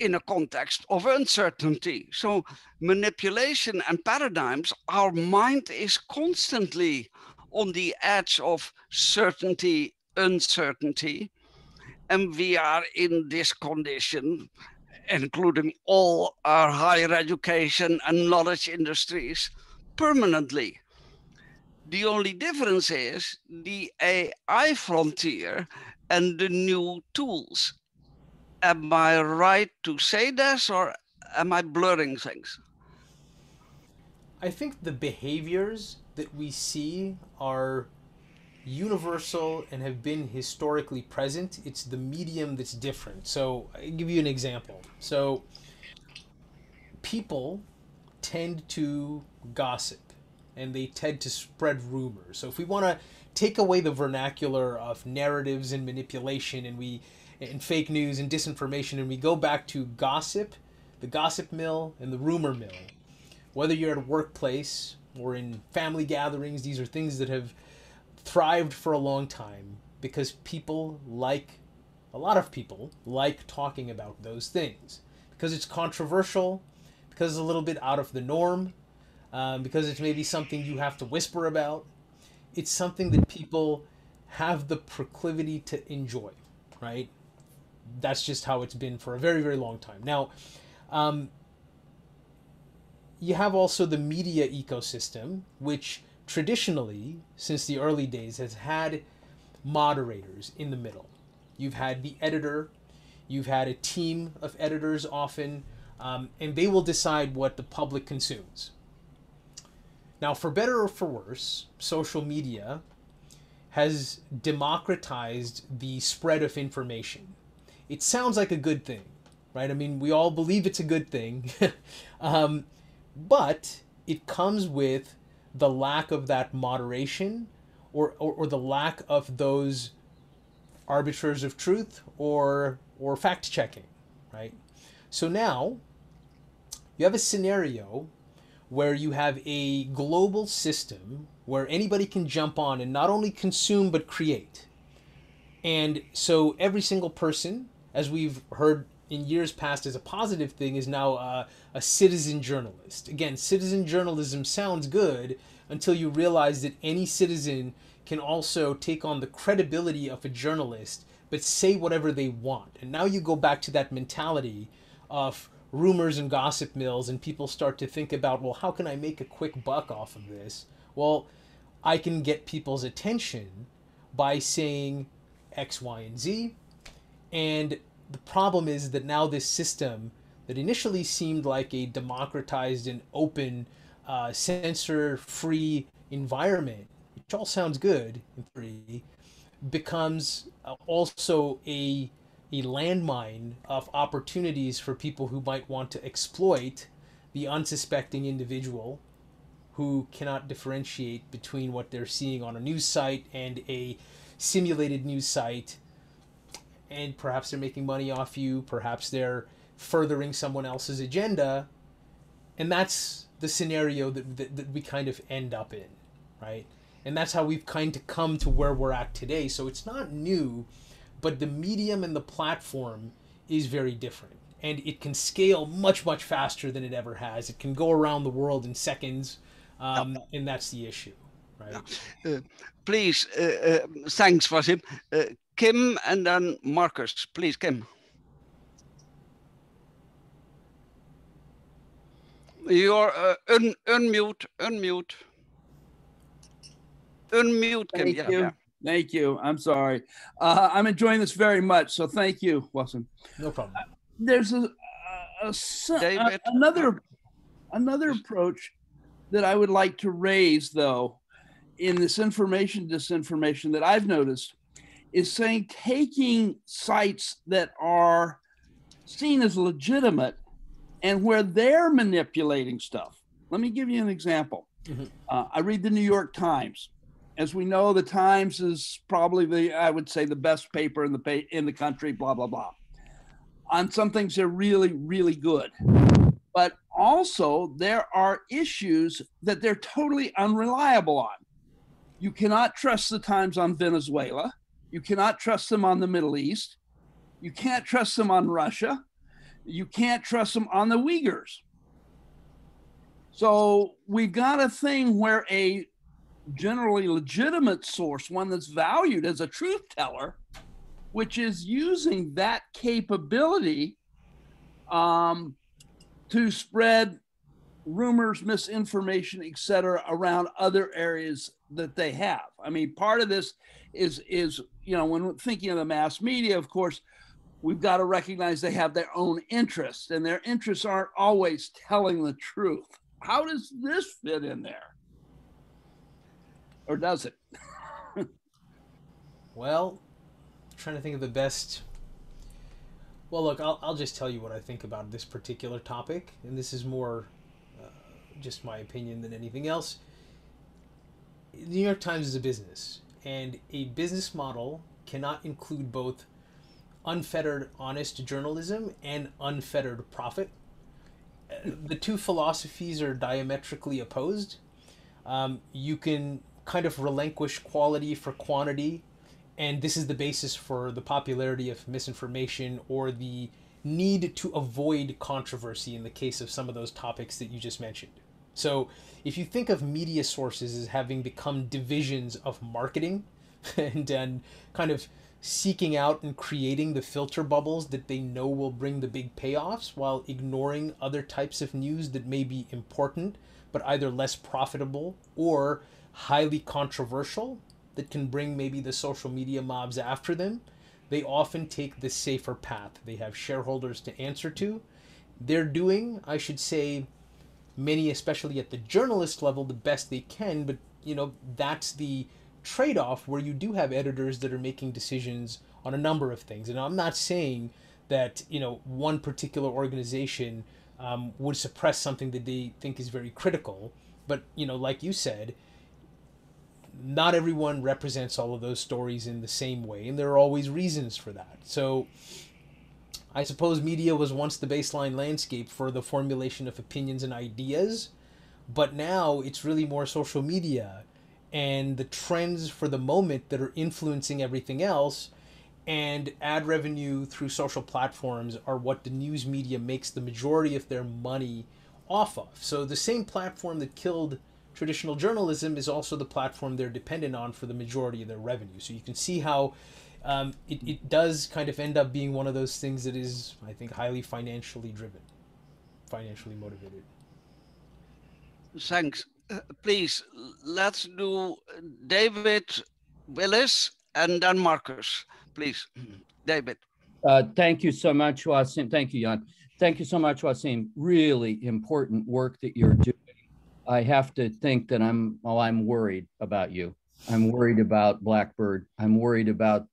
in a context of uncertainty. So manipulation and paradigms, our mind is constantly on the edge of certainty, uncertainty. And we are in this condition including all our higher education and knowledge industries, permanently. The only difference is the AI frontier and the new tools. Am I right to say this or am I blurring things? I think the behaviors that we see are universal and have been historically present. It's the medium that's different. So, I'll give you an example. So, people tend to gossip and they tend to spread rumors. So, if we want to take away the vernacular of narratives and manipulation and we and fake news and disinformation and we go back to gossip, the gossip mill and the rumor mill. Whether you're at a workplace or in family gatherings, these are things that have thrived for a long time because people like a lot of people like talking about those things. Because it's controversial because it's a little bit out of the norm um, because it's maybe something you have to whisper about. It's something that people have the proclivity to enjoy right that's just how it's been for a very very long time now um, you have also the media ecosystem which traditionally, since the early days, has had moderators in the middle. You've had the editor, you've had a team of editors often, um, and they will decide what the public consumes. Now, for better or for worse, social media has democratized the spread of information. It sounds like a good thing, right? I mean, we all believe it's a good thing, um, but it comes with the lack of that moderation or, or, or the lack of those arbiters of truth or or fact checking, right? So now you have a scenario where you have a global system where anybody can jump on and not only consume but create. And so every single person, as we've heard in years past as a positive thing, is now a, a citizen journalist. Again, citizen journalism sounds good until you realize that any citizen can also take on the credibility of a journalist but say whatever they want. And now you go back to that mentality of rumors and gossip mills, and people start to think about, well, how can I make a quick buck off of this? Well, I can get people's attention by saying X, Y, and Z. And the problem is that now this system that initially seemed like a democratized and open, uh, censor free environment, which all sounds good in theory, becomes uh, also a a landmine of opportunities for people who might want to exploit the unsuspecting individual who cannot differentiate between what they're seeing on a news site and a simulated news site and perhaps they're making money off you perhaps they're furthering someone else's agenda and that's the scenario that, that, that we kind of end up in right and that's how we've kind of come to where we're at today. So it's not new, but the medium and the platform is very different. And it can scale much, much faster than it ever has. It can go around the world in seconds, um, and that's the issue, right? Uh, please, uh, uh, thanks, Wasim. Uh, Kim and then Marcus. Please, Kim. You're uh, un unmute, unmute. Unmute Kim. Thank Yeah, you. yeah. Thank you. I'm sorry. Uh, I'm enjoying this very much. So thank you, Wilson. No problem. There's a, a, a s- a- David? another another approach that I would like to raise, though, in this information disinformation that I've noticed is saying taking sites that are seen as legitimate and where they're manipulating stuff. Let me give you an example. Mhm. Uh, I read the New York Times. As we know, the Times is probably the I would say the best paper in the pa- in the country. Blah blah blah. On some things, they're really really good, but also there are issues that they're totally unreliable on. You cannot trust the Times on Venezuela. You cannot trust them on the Middle East. You can't trust them on Russia. You can't trust them on the Uyghurs. So we've got a thing where a generally legitimate source, one that's valued as a truth teller, which is using that capability um, to spread rumors, misinformation, etc., around other areas that they have. I mean, part of this is is you know when thinking of the mass media, of course, we've got to recognize they have their own interests, and their interests aren't always telling the truth. How does this fit in there, or does it? well, I'm trying to think of the best. Well, look, I'll, I'll just tell you what I think about this particular topic, and this is more uh, just my opinion than anything else. The New York Times is a business, and a business model cannot include both unfettered, honest journalism and unfettered profit. The two philosophies are diametrically opposed. Um, you can kind of relinquish quality for quantity, and this is the basis for the popularity of misinformation or the need to avoid controversy in the case of some of those topics that you just mentioned. So if you think of media sources as having become divisions of marketing and, and kind of seeking out and creating the filter bubbles that they know will bring the big payoffs while ignoring other types of news that may be important but either less profitable or highly controversial that can bring maybe the social media mobs after them, they often take the safer path. They have shareholders to answer to. They're doing, I should say, many, especially at the journalist level, the best they can. But you know, that's the trade-off where you do have editors that are making decisions on a number of things. And I'm not saying that you know one particular organization um, would suppress something that they think is very critical. But you know, like you said, not everyone represents all of those stories in the same way, and there are always reasons for that. So I suppose media was once the baseline landscape for the formulation of opinions and ideas, but now it's really more social media and the trends for the moment that are influencing everything else. And ad revenue through social platforms are what the news media makes the majority of their money off of. So the same platform that killed traditional journalism is also the platform they're dependent on for the majority of their revenue. So you can see how um, it, it does kind of end up being one of those things that is, I think, highly financially driven, financially motivated. Thanks. Uh, please, let's do David Willis and then Marcus. Please, David. Uh, thank you so much, Wasim. Thank you, Jan. Thank you so much, Wasim. Really important work that you're doing. I have to think that I'm, well, I'm worried about you. I'm worried about Blackbird. I'm worried about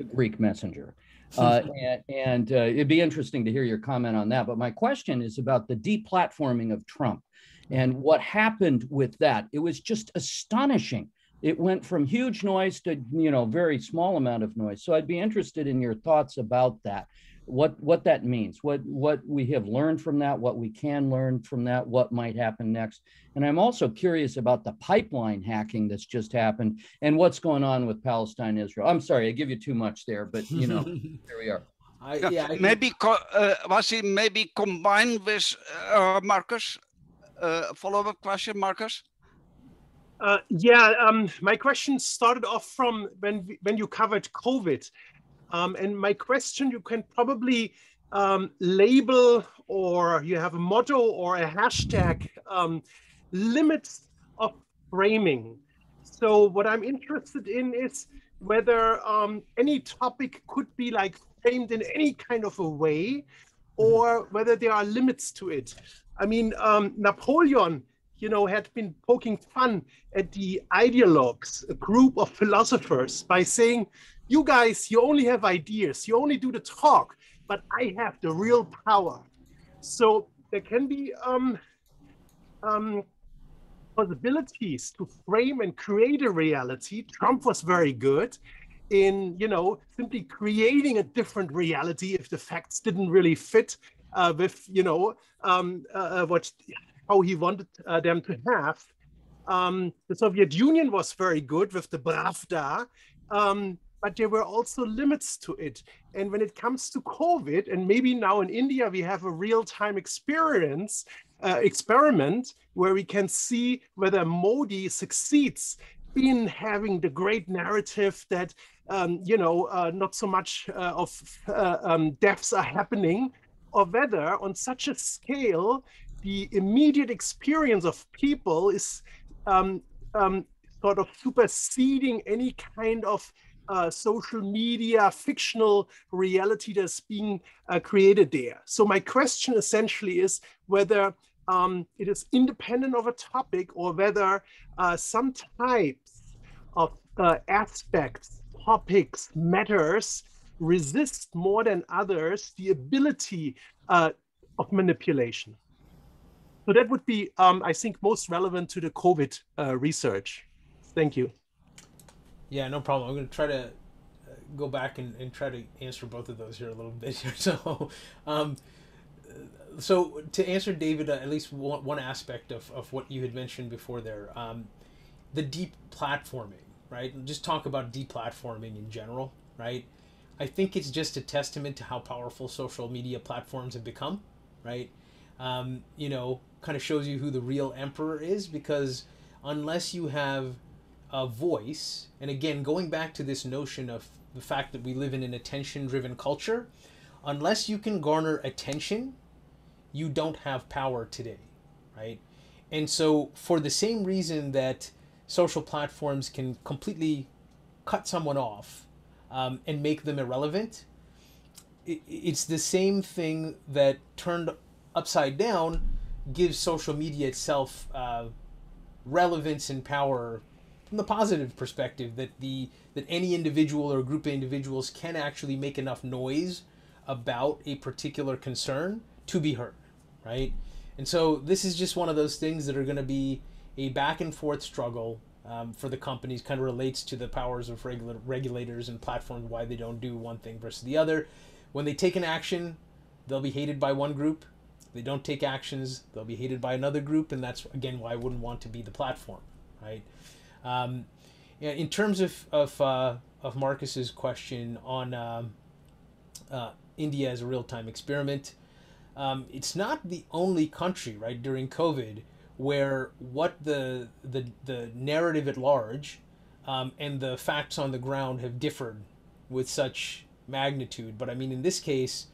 the Greek messenger. Uh, and, and uh, it'd be interesting to hear your comment on that. But my question is about the deplatforming of Trump and what happened with that. It was just astonishing. It went from huge noise to you know very small amount of noise. So I'd be interested in your thoughts about that what what that means, what what we have learned from that, what we can learn from that, what might happen next. And I'm also curious about the pipeline hacking that's just happened and what's going on with Palestine Israel. I'm sorry, I give you too much there, but you know, here we are. I, yeah, I maybe uh, was he maybe combined with uh, Marcus. Uh, follow-up question, Marcus. Uh, yeah, um, my question started off from when when you covered COVID, um, and my question you can probably um, label or you have a motto or a hashtag um, limits of framing. So what I'm interested in is whether um, any topic could be like framed in any kind of a way mm-hmm. or whether there are limits to it. I mean, um, Napoleon, you know, had been poking fun at the ideologues, a group of philosophers, by saying, you guys, you only have ideas, you only do the talk, but I have the real power. So there can be um, um, possibilities to frame and create a reality. Trump was very good in, you know, simply creating a different reality if the facts didn't really fit uh, with, you know, um, uh, uh what how he wanted uh, them to have. Um, the Soviet Union was very good with the Pravda. Um, but there were also limits to it. And when it comes to COVID, and maybe now in India we have a real-time experience uh, experiment where we can see whether Modi succeeds in having the great narrative that um, you know uh, not so much uh, of uh, um, deaths are happening, or whether on such a scale, the immediate experience of people is um, um, sort of superseding any kind of uh, social media fictional reality that's being uh, created there. So my question essentially is whether um, it is independent of a topic or whether uh, some types of uh, aspects, topics, matters resist more than others the ability uh, of manipulation. So that would be, um, I think, most relevant to the COVID uh, research. Thank you. Yeah, no problem. I'm going to try to uh, go back and, and try to answer both of those here a little bit here. So, um, so to answer David, uh, at least one, one aspect of, of what you had mentioned before there, um, the deep platforming, right? Just talk about deplatforming in general, right? I think it's just a testament to how powerful social media platforms have become, right? Um, you know, kind of shows you who the real emperor is because unless you have a voice, and again, going back to this notion of the fact that we live in an attention driven culture, unless you can garner attention, you don't have power today, right? And so, for the same reason that social platforms can completely cut someone off um, and make them irrelevant. It's the same thing that turned upside down gives social media itself uh, relevance and power from the positive perspective that the that any individual or group of individuals can actually make enough noise about a particular concern to be heard, right? And so this is just one of those things that are going to be a back and forth struggle um, for the companies kind of relates to the powers of regula- regulators and platforms why they don't do one thing versus the other when they take an action they'll be hated by one group they don't take actions they'll be hated by another group and that's again why i wouldn't want to be the platform right um, in terms of of, uh, of marcus's question on um, uh, india as a real-time experiment um, it's not the only country right during covid where what the the the narrative at large um, and the facts on the ground have differed with such magnitude. But I mean, in this case,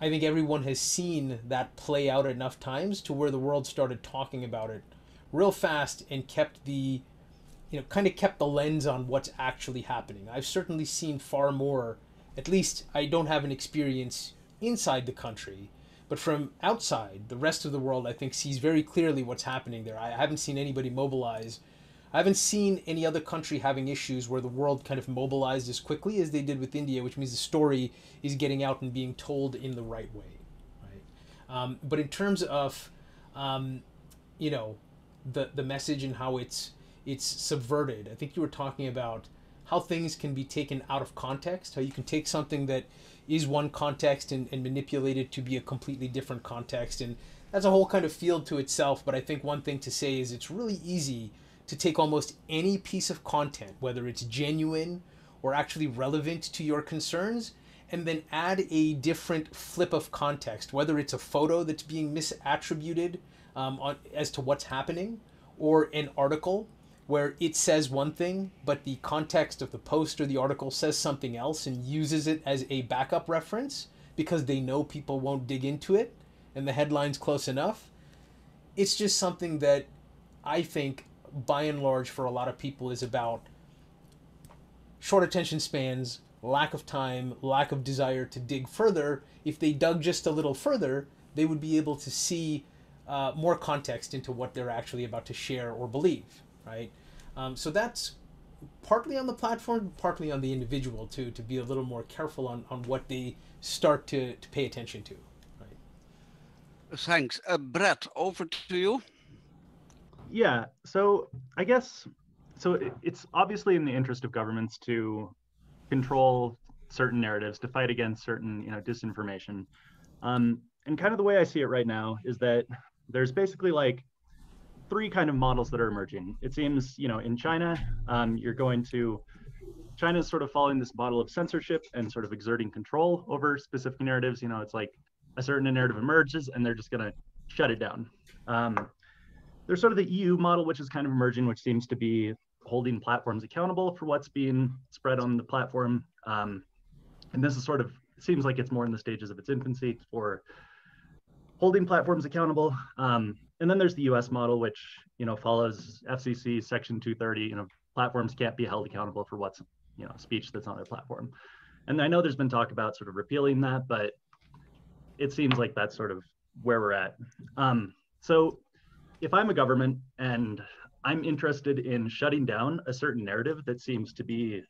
I think everyone has seen that play out enough times to where the world started talking about it real fast and kept the you know kind of kept the lens on what's actually happening. I've certainly seen far more. At least I don't have an experience inside the country but from outside, the rest of the world, I think, sees very clearly what's happening there. I haven't seen anybody mobilize. I haven't seen any other country having issues where the world kind of mobilized as quickly as they did with India, which means the story is getting out and being told in the right way, right? Um, but in terms of, um, you know, the the message and how it's it's subverted. I think you were talking about how things can be taken out of context, how you can take something that is one context and, and manipulate it to be a completely different context. And that's a whole kind of field to itself. But I think one thing to say is it's really easy to take almost any piece of content, whether it's genuine or actually relevant to your concerns, and then add a different flip of context, whether it's a photo that's being misattributed um, on, as to what's happening, or an article where it says one thing, but the context of the post or the article says something else and uses it as a backup reference because they know people won't dig into it and the headline's close enough. It's just something that I think, by and large, for a lot of people, is about short attention spans, lack of time, lack of desire to dig further. If they dug just a little further, they would be able to see uh, more context into what they're actually about to share or believe right? Um, so that's partly on the platform, partly on the individual too, to be a little more careful on, on what they start to, to pay attention to. Right? Thanks. Uh, Brett, over to you. Yeah, so I guess, so it's obviously in the interest of governments to control certain narratives, to fight against certain, you know, disinformation. Um, and kind of the way I see it right now is that there's basically like three kind of models that are emerging. It seems, you know, in China, um, you're going to China is sort of following this model of censorship and sort of exerting control over specific narratives. You know, it's like a certain narrative emerges and they're just going to shut it down. Um, there's sort of the EU model, which is kind of emerging, which seems to be holding platforms accountable for what's being spread on the platform. Um, and this is sort of seems like it's more in the stages of its infancy for holding platforms accountable. Um, and then there's the U.S. model, which you know follows FCC Section 230. You know, platforms can't be held accountable for what's you know speech that's on their platform. And I know there's been talk about sort of repealing that, but it seems like that's sort of where we're at. Um, so if I'm a government and I'm interested in shutting down a certain narrative that seems to be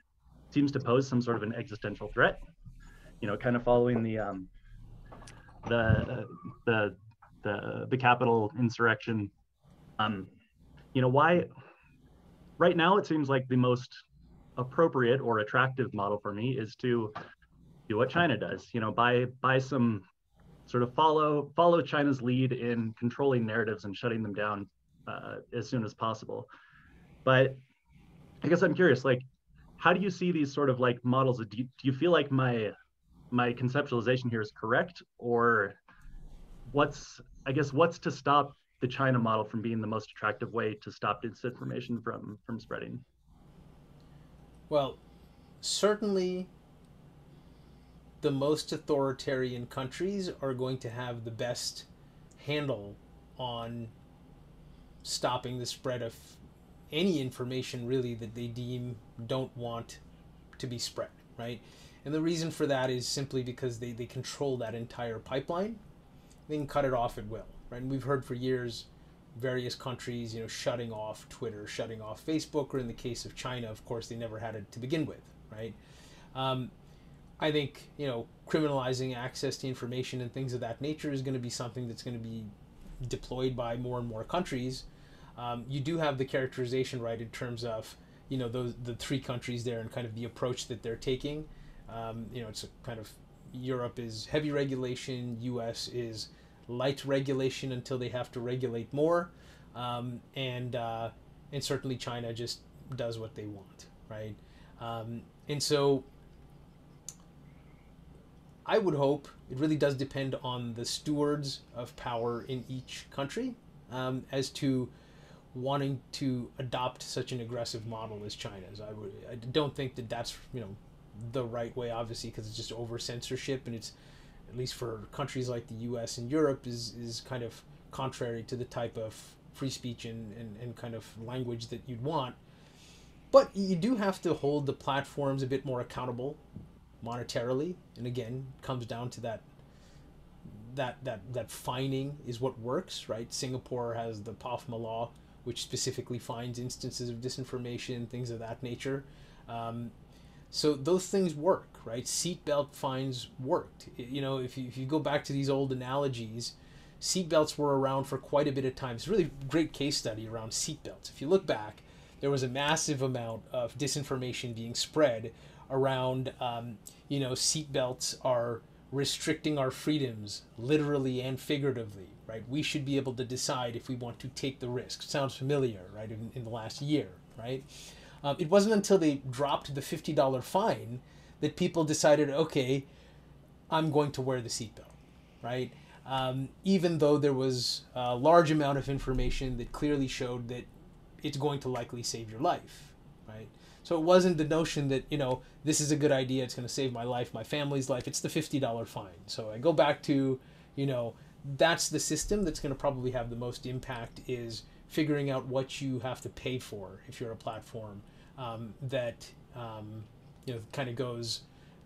seems to pose some sort of an existential threat, you know, kind of following the um, the the the the Capitol insurrection. Um, you know, why? Right now, it seems like the most appropriate or attractive model for me is to do what China does. You know, buy buy some sort of follow follow China's lead in controlling narratives and shutting them down uh, as soon as possible. But I guess I'm curious, like, how do you see these sort of like models? Do you, do you feel like my my conceptualization here is correct, or what's I guess what's to stop the China model from being the most attractive way to stop disinformation from from spreading? Well, certainly the most authoritarian countries are going to have the best handle on stopping the spread of any information really that they deem don't want to be spread, right? And the reason for that is simply because they, they control that entire pipeline. They can cut it off at will, right? And we've heard for years various countries, you know, shutting off Twitter, shutting off Facebook, or in the case of China, of course, they never had it to begin with, right? Um, I think you know criminalizing access to information and things of that nature is going to be something that's going to be deployed by more and more countries. Um, you do have the characterization right in terms of you know those the three countries there and kind of the approach that they're taking. Um, you know, it's a kind of Europe is heavy regulation, U.S. is light regulation until they have to regulate more, um, and uh, and certainly China just does what they want, right? Um, and so I would hope it really does depend on the stewards of power in each country um, as to wanting to adopt such an aggressive model as China's. I would, I don't think that that's you know the right way, obviously, because it's just over censorship, and it's at least for countries like the U.S. and Europe is is kind of contrary to the type of free speech and, and, and kind of language that you'd want. But you do have to hold the platforms a bit more accountable monetarily and again comes down to that that that that fining is what works right? Singapore has the POFMA law which specifically finds instances of disinformation things of that nature. Um, so those things work right? Seatbelt fines worked. You know if you, if you go back to these old analogies seatbelts were around for quite a bit of time. It's a really great case study around seatbelts. If you look back there was a massive amount of disinformation being spread around um, you know seatbelts are restricting our freedoms literally and figuratively right? We should be able to decide if we want to take the risk. Sounds familiar right in, in the last year right? Um, it wasn't until they dropped the $50 fine that people decided okay i'm going to wear the seatbelt right? Um, even though there was a large amount of information that clearly showed that it's going to likely save your life so it wasn't the notion that, you know, this is a good idea, it's going to save my life, my family's life. It's the $50 fine. So I go back to, you know, that's the system that's going to probably have the most impact is figuring out what you have to pay for if you're a platform um, that, um, you know, kind of goes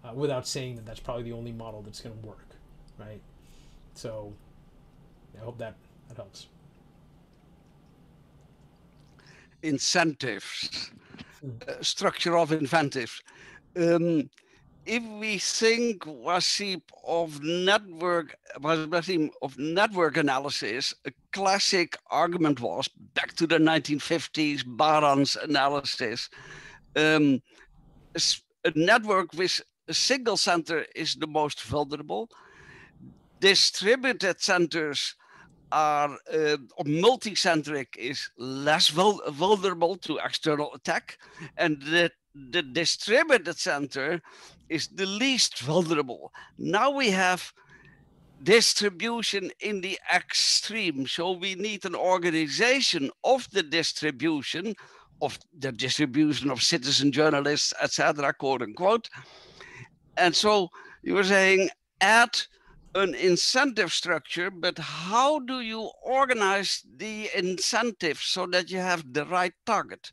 uh, without saying that that's probably the only model that's going to work, right? So I hope that, that helps. Incentives structure of incentives. Um, if we think Wasim of network of network analysis, a classic argument was back to the 1950s Baran's analysis. Um, a network with a single center is the most vulnerable. Distributed centers are uh, multicentric is less vul vulnerable to external attack and the, the distributed center is the least vulnerable. Now we have distribution in the extreme. So we need an organization of the distribution of the distribution of citizen journalists, etc., quote unquote. And so You were saying add an incentive structure, but how do you organize the incentive so that you have the right target?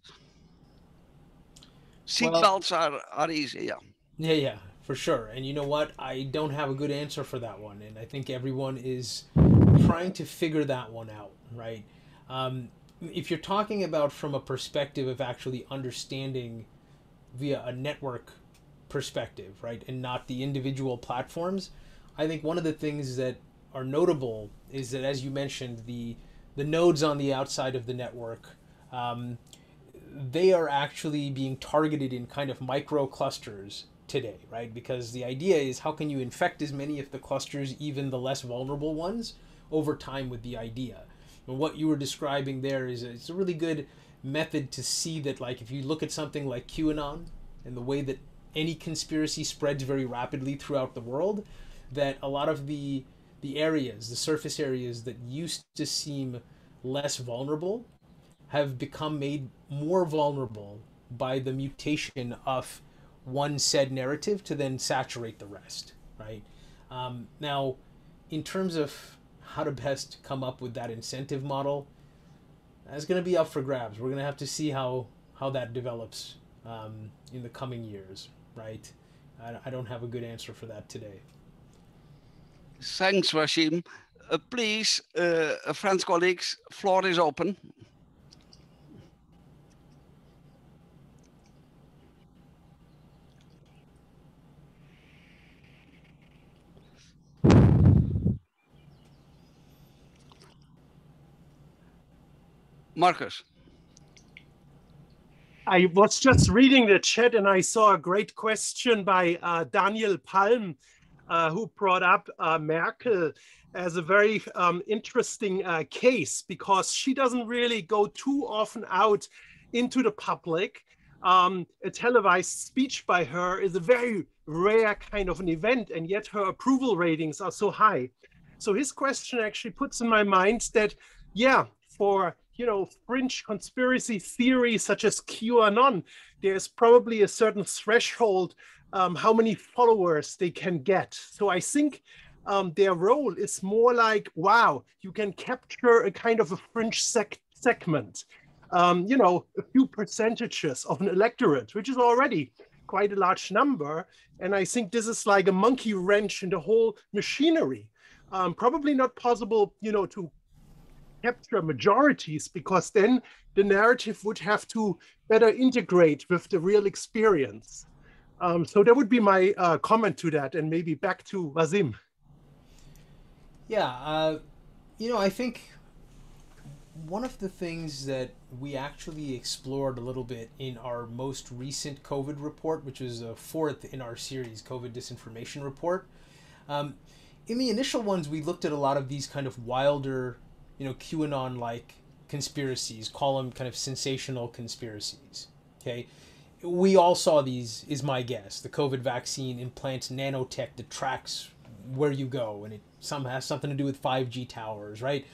Seatbelts well, are, are easy, yeah. Yeah, yeah, for sure. And you know what? I don't have a good answer for that one. And I think everyone is trying to figure that one out, right? Um, if you're talking about from a perspective of actually understanding via a network perspective, right, and not the individual platforms, I think one of the things that are notable is that, as you mentioned, the the nodes on the outside of the network, um, they are actually being targeted in kind of micro clusters today, right? Because the idea is how can you infect as many of the clusters, even the less vulnerable ones, over time with the idea. And what you were describing there is a, it's a really good method to see that, like, if you look at something like QAnon and the way that any conspiracy spreads very rapidly throughout the world, that a lot of the the areas, the surface areas that used to seem less vulnerable, have become made more vulnerable by the mutation of one said narrative to then saturate the rest, right? Um, now, in terms of how to best come up with that incentive model, that's going to be up for grabs. We're going to have to see how how that develops um, in the coming years, right? I, I don't have a good answer for that today. Thanks, Wasim. Uh, please, uh, friends, colleagues, floor is open. Marcus. I was just reading the chat and I saw a great question by uh, Daniel Palm, uh, who brought up uh, Merkel as a very um, interesting uh, case because she doesn't really go too often out into the public. Um, a televised speech by her is a very rare kind of an event, and yet her approval ratings are so high. So his question actually puts in my mind that, yeah, for you know, fringe conspiracy theories such as QAnon, there's probably a certain threshold um, how many followers they can get. So I think um, their role is more like, wow, you can capture a kind of a fringe sec segment, um, you know, a few percentages of an electorate, which is already quite a large number. And I think this is like a monkey wrench in the whole machinery. Um, probably not possible, you know, to capture majorities because then the narrative would have to better integrate with the real experience. Um, so that would be my uh, comment to that, and maybe back to Wasim. Yeah, uh, you know, I think one of the things that we actually explored a little bit in our most recent COVID report, which was a fourth in our series, COVID Disinformation Report. Um, in the initial ones, we looked at a lot of these kind of wilder you know, QAnon like conspiracies, call them kind of sensational conspiracies. Okay. We all saw these, is my guess. The COVID vaccine implants nanotech that tracks where you go, and it some has something to do with 5G towers, right?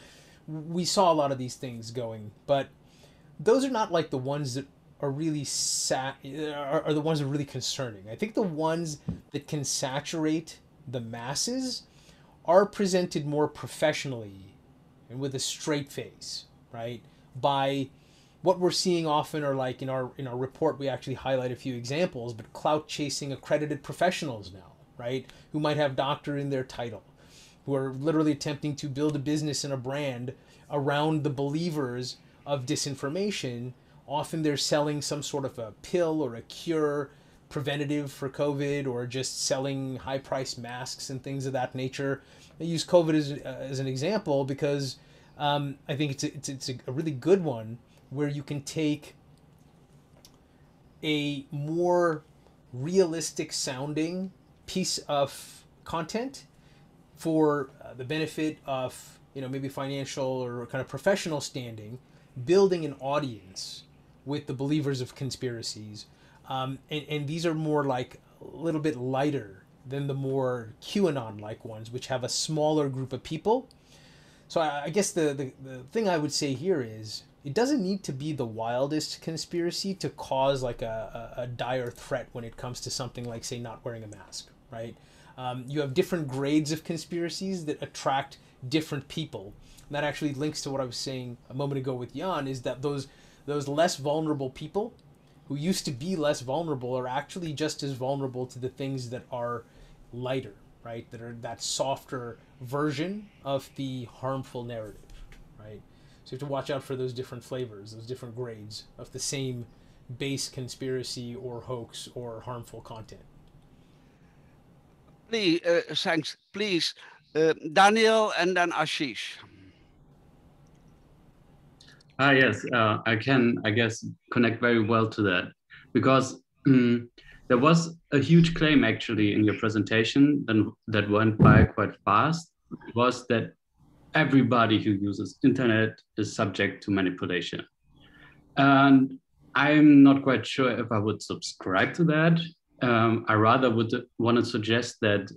We saw a lot of these things going, but those are not like the ones that are really sat uh, are, are the ones that are really concerning. I think the ones that can saturate the masses are presented more professionally and with a straight face, right? By what we're seeing often are like in our in our report we actually highlight a few examples, but clout chasing accredited professionals now, right? Who might have doctor in their title, who are literally attempting to build a business and a brand around the believers of disinformation. Often they're selling some sort of a pill or a cure preventative for COVID or just selling high priced masks and things of that nature I use COVID as, uh, as an example because um, I think it's a, it's, it's a really good one where you can take a more realistic sounding piece of content for uh, the benefit of you know maybe financial or kind of professional standing building an audience with the believers of conspiracies um, and, and these are more like a little bit lighter than the more QAnon like ones, which have a smaller group of people. So I, I guess the, the, the thing I would say here is it doesn't need to be the wildest conspiracy to cause like a, a, a dire threat when it comes to something like, say, not wearing a mask, right? Um, you have different grades of conspiracies that attract different people. And that actually links to what I was saying a moment ago with Jan is that those those less vulnerable people who used to be less vulnerable are actually just as vulnerable to the things that are lighter, right? That are that softer version of the harmful narrative, right? So you have to watch out for those different flavors, those different grades of the same base conspiracy or hoax or harmful content. Please, uh, thanks. Please, uh, Daniel and then Ashish. Ah, yes, uh, I can, I guess, connect very well to that because um, there was a huge claim actually in your presentation that, that went by quite fast was that everybody who uses internet is subject to manipulation. And I'm not quite sure if I would subscribe to that. Um, I rather would want to suggest that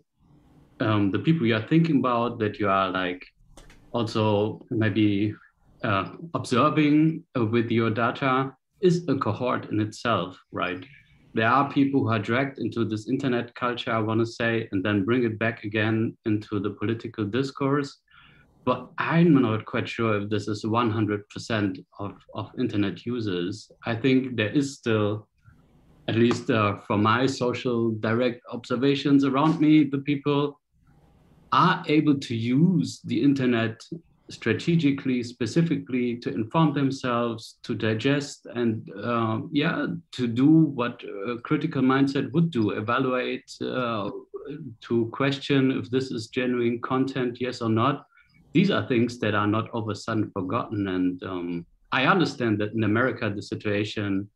um, the people you are thinking about, that you are like also maybe uh, observing uh, with your data, is a cohort in itself, right? There are people who are dragged into this internet culture, I want to say, and then bring it back again into the political discourse but I'm not quite sure if this is 100% of, of internet users. I think there is still, at least uh, from my social direct observations around me, the people are able to use the internet strategically, specifically to inform themselves, to digest, and uh, yeah, to do what a critical mindset would do, evaluate, uh, to question if this is genuine content, yes or not these are things that are not all of a sudden forgotten. And um, I understand that in America, the situation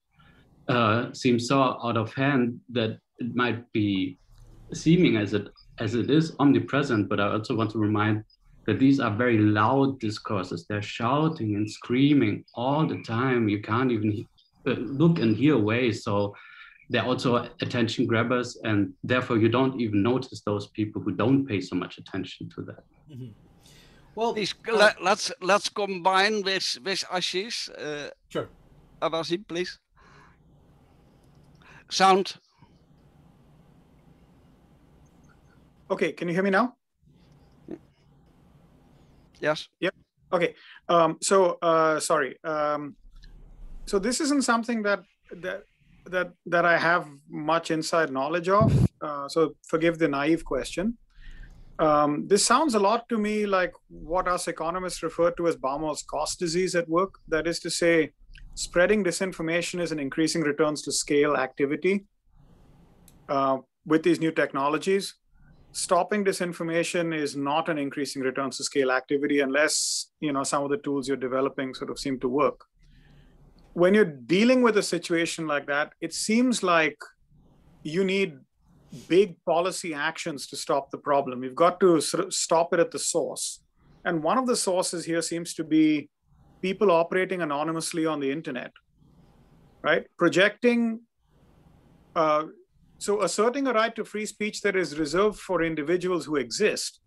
uh, seems so out of hand that it might be seeming as it as it is omnipresent. But I also want to remind that these are very loud discourses. They're shouting and screaming all the time. You can't even uh, look and hear away. So they're also attention grabbers, and therefore you don't even notice those people who don't pay so much attention to that. Mm-hmm. Well, let, us let's, let's combine with with Ashish. Uh, sure. Abasim, please. Sound. Okay, can you hear me now? Yes. Yep. Okay. Um, so uh, sorry. Um, so this isn't something that that that that I have much inside knowledge of. Uh, so forgive the naive question. Um, this sounds a lot to me like what us economists refer to as Baumol's cost disease at work. That is to say, spreading disinformation is an increasing returns to scale activity uh, with these new technologies. Stopping disinformation is not an increasing returns to scale activity unless you know some of the tools you're developing sort of seem to work. When you're dealing with a situation like that, it seems like you need big policy actions to stop the problem. We've got to sort of stop it at the source. And one of the sources here seems to be people operating anonymously on the internet, right? Projecting, uh, so asserting a right to free speech that is reserved for individuals who exist.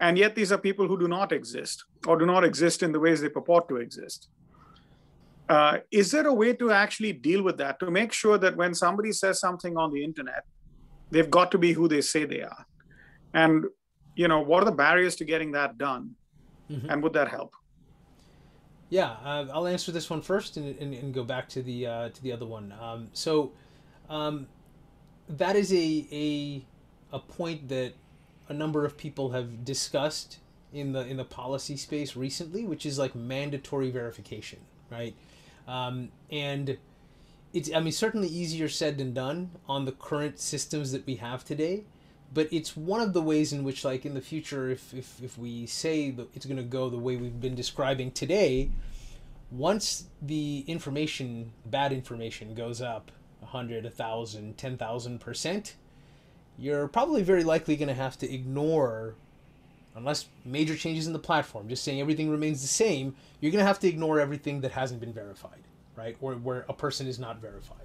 And yet these are people who do not exist or do not exist in the ways they purport to exist. Uh, is there a way to actually deal with that to make sure that when somebody says something on the internet, they've got to be who they say they are? And you know, what are the barriers to getting that done? Mm-hmm. And would that help? Yeah, uh, I'll answer this one first and, and, and go back to the uh, to the other one. Um, so um, that is a, a a point that a number of people have discussed in the in the policy space recently, which is like mandatory verification, right? Um, and it's, I mean, certainly easier said than done on the current systems that we have today. But it's one of the ways in which, like in the future, if, if, if we say that it's going to go the way we've been describing today, once the information, bad information, goes up 100, 1,000, 10,000%, you're probably very likely going to have to ignore unless major changes in the platform, just saying everything remains the same, you're going to have to ignore everything that hasn't been verified, right? Or where a person is not verified.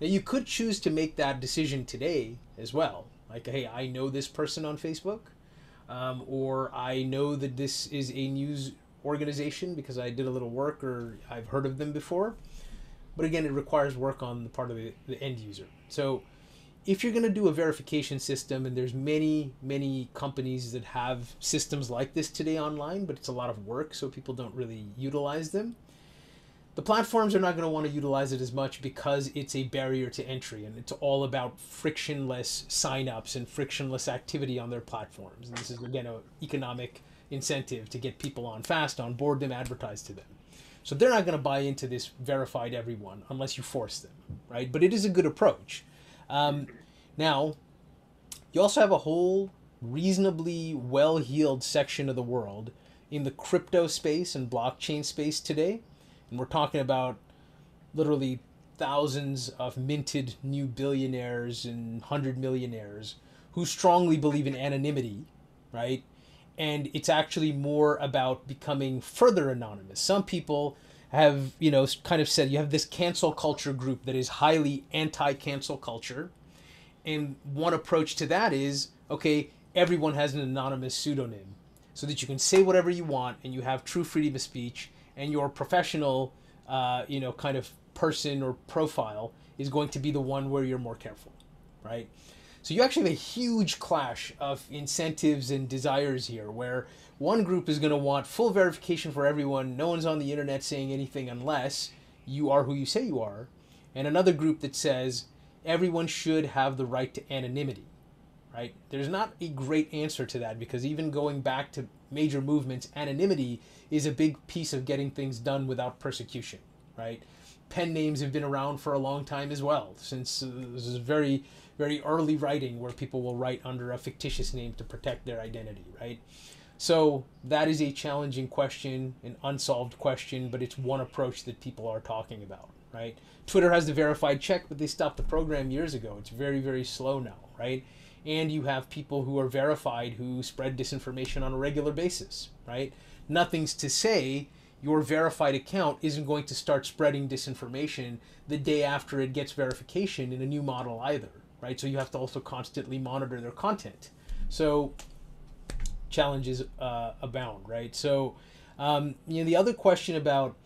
Now, you could choose to make that decision today as well. Like, hey, I know this person on Facebook, um, or I know that this is a news organization because I did a little work or I've heard of them before. But again, it requires work on the part of the, the end user. So if you're going to do a verification system, and there's many, many companies that have systems like this today online, but it's a lot of work, so people don't really utilize them. The platforms are not going to want to utilize it as much because it's a barrier to entry, and it's all about frictionless signups and frictionless activity on their platforms. And this is again an economic incentive to get people on fast, on board them, advertise to them. So they're not going to buy into this verified everyone unless you force them, right? But it is a good approach. Um, now, you also have a whole reasonably well heeled section of the world in the crypto space and blockchain space today. And we're talking about literally thousands of minted new billionaires and hundred millionaires who strongly believe in anonymity, right? And it's actually more about becoming further anonymous. Some people have, you know, kind of said you have this cancel culture group that is highly anti cancel culture. And one approach to that is okay, everyone has an anonymous pseudonym so that you can say whatever you want and you have true freedom of speech and your professional, uh, you know, kind of person or profile is going to be the one where you're more careful, right? So you actually have a huge clash of incentives and desires here where one group is going to want full verification for everyone. No one's on the internet saying anything unless you are who you say you are. And another group that says everyone should have the right to anonymity, right? There's not a great answer to that because even going back to major movements, anonymity is a big piece of getting things done without persecution, right? Pen names have been around for a long time as well, since uh, this is very, very early writing where people will write under a fictitious name to protect their identity, right? So that is a challenging question, an unsolved question, but it's one approach that people are talking about, right? Twitter has the verified check, but they stopped the program years ago. It's very, very slow now, right? And you have people who are verified who spread disinformation on a regular basis, right? Nothing's to say your verified account isn't going to start spreading disinformation the day after it gets verification in a new model either, right? So you have to also constantly monitor their content. So challenges uh, abound, right? So, um, you know, the other question about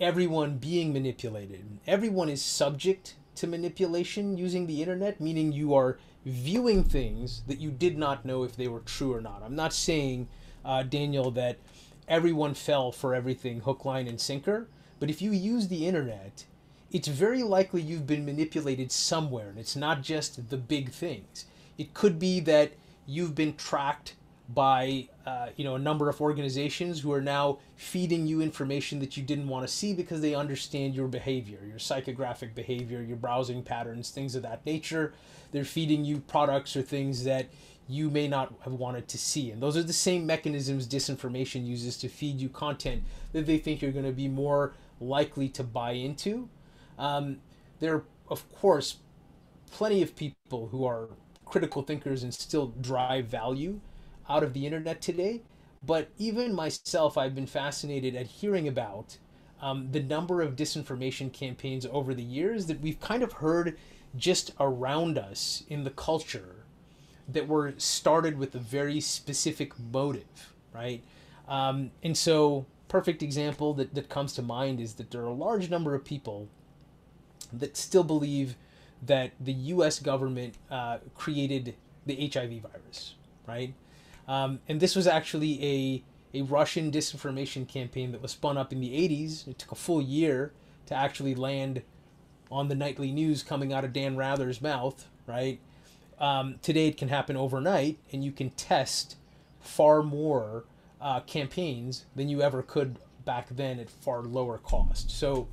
everyone being manipulated, everyone is subject to manipulation using the internet, meaning you are viewing things that you did not know if they were true or not. I'm not saying, uh, Daniel, that everyone fell for everything hook, line, and sinker, but if you use the internet, it's very likely you've been manipulated somewhere, and it's not just the big things. It could be that you've been tracked by uh, you know a number of organizations who are now feeding you information that you didn't want to see because they understand your behavior your psychographic behavior your browsing patterns things of that nature they're feeding you products or things that you may not have wanted to see. And those are the same mechanisms disinformation uses to feed you content that they think you're going to be more likely to buy into. Um, there are of course plenty of people who are critical thinkers and still drive value out of the internet today. But even myself, I've been fascinated at hearing about um, the number of disinformation campaigns over the years that we've kind of heard just around us in the culture that were started with a very specific motive, right? Um, and so, perfect example that, that comes to mind is that there are a large number of people that still believe that the US government uh, created the HIV virus, right? Um, and this was actually a, a Russian disinformation campaign that was spun up in the 80s. It took a full year to actually land on the nightly news coming out of Dan Rather's mouth, right? Um, today it can happen overnight, and you can test far more uh, campaigns than you ever could back then at far lower cost. So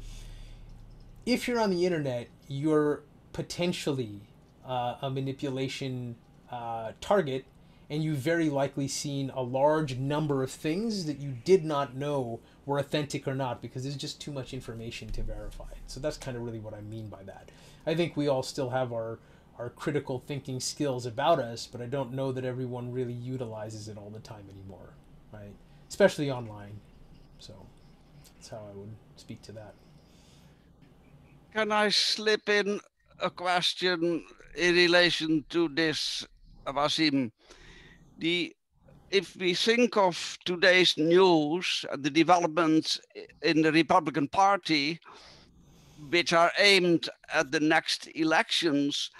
if you're on the internet, you're potentially uh, a manipulation uh, target and you've very likely seen a large number of things that you did not know were authentic or not because there's just too much information to verify. So that's kind of really what I mean by that. I think we all still have our our critical thinking skills about us, but I don't know that everyone really utilizes it all the time anymore, right? Especially online. So that's how I would speak to that. Can I slip in a question in relation to this, Wasim? the if we think of today's news, and the developments in the Republican Party, which are aimed at the next elections,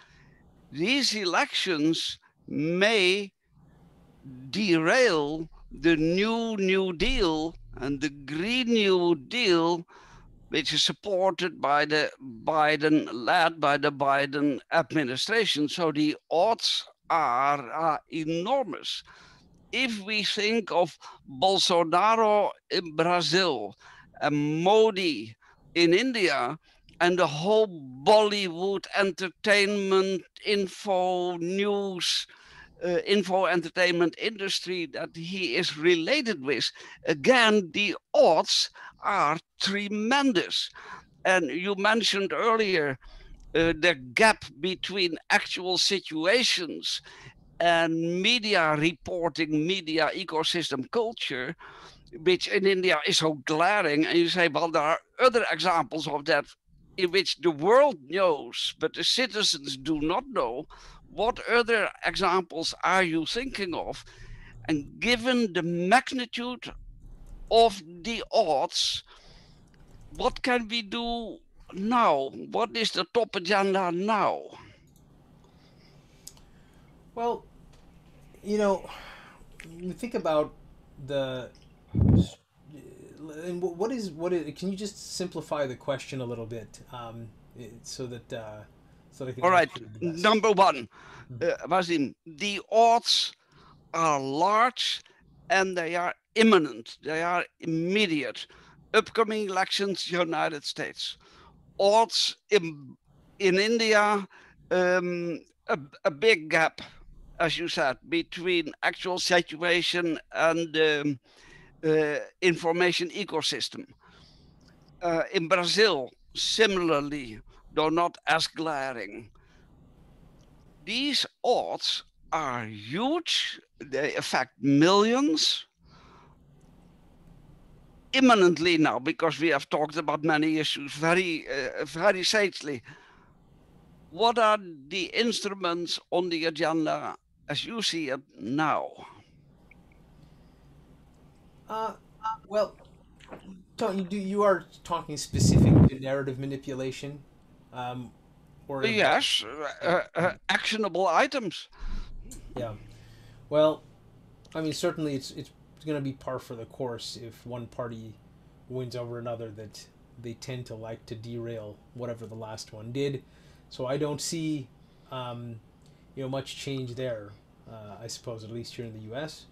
these elections may derail the new New Deal and the Green New Deal, which is supported by the Biden, led by the Biden administration. So the odds are, are enormous. If we think of Bolsonaro in Brazil and Modi in India, and the whole Bollywood entertainment info news uh, info entertainment industry that he is related with, again, the odds are tremendous. And you mentioned earlier uh, the gap between actual situations and media reporting, media ecosystem culture, which in India is so glaring. And you say, well, there are other examples of that in which the world knows, but the citizens do not know what other examples are you thinking of? And given the magnitude of the odds, what can we do now? What is the top agenda now? Well, you know, think about the and what is what is can you just simplify the question a little bit um, so that uh, so All right, number one, uh, Wasim, the odds are large and they are imminent. They are immediate. Upcoming elections, United States. Odds in in India, um, a, a big gap, as you said, between actual situation and um, uh, information ecosystem. Uh, in Brazil, similarly, though not as glaring. These odds are huge. They affect millions imminently now because we have talked about many issues very, uh, very sagely. What are the instruments on the agenda as you see it now? Uh, well, Tony, you, do you are talking specific to narrative manipulation um, or yes, uh, uh, actionable items. Yeah. Well, I mean, certainly it's it's going to be par for the course if one party wins over another that they tend to like to derail whatever the last one did. So I don't see, um, you know, much change there. Uh, I suppose at least here in the U.S.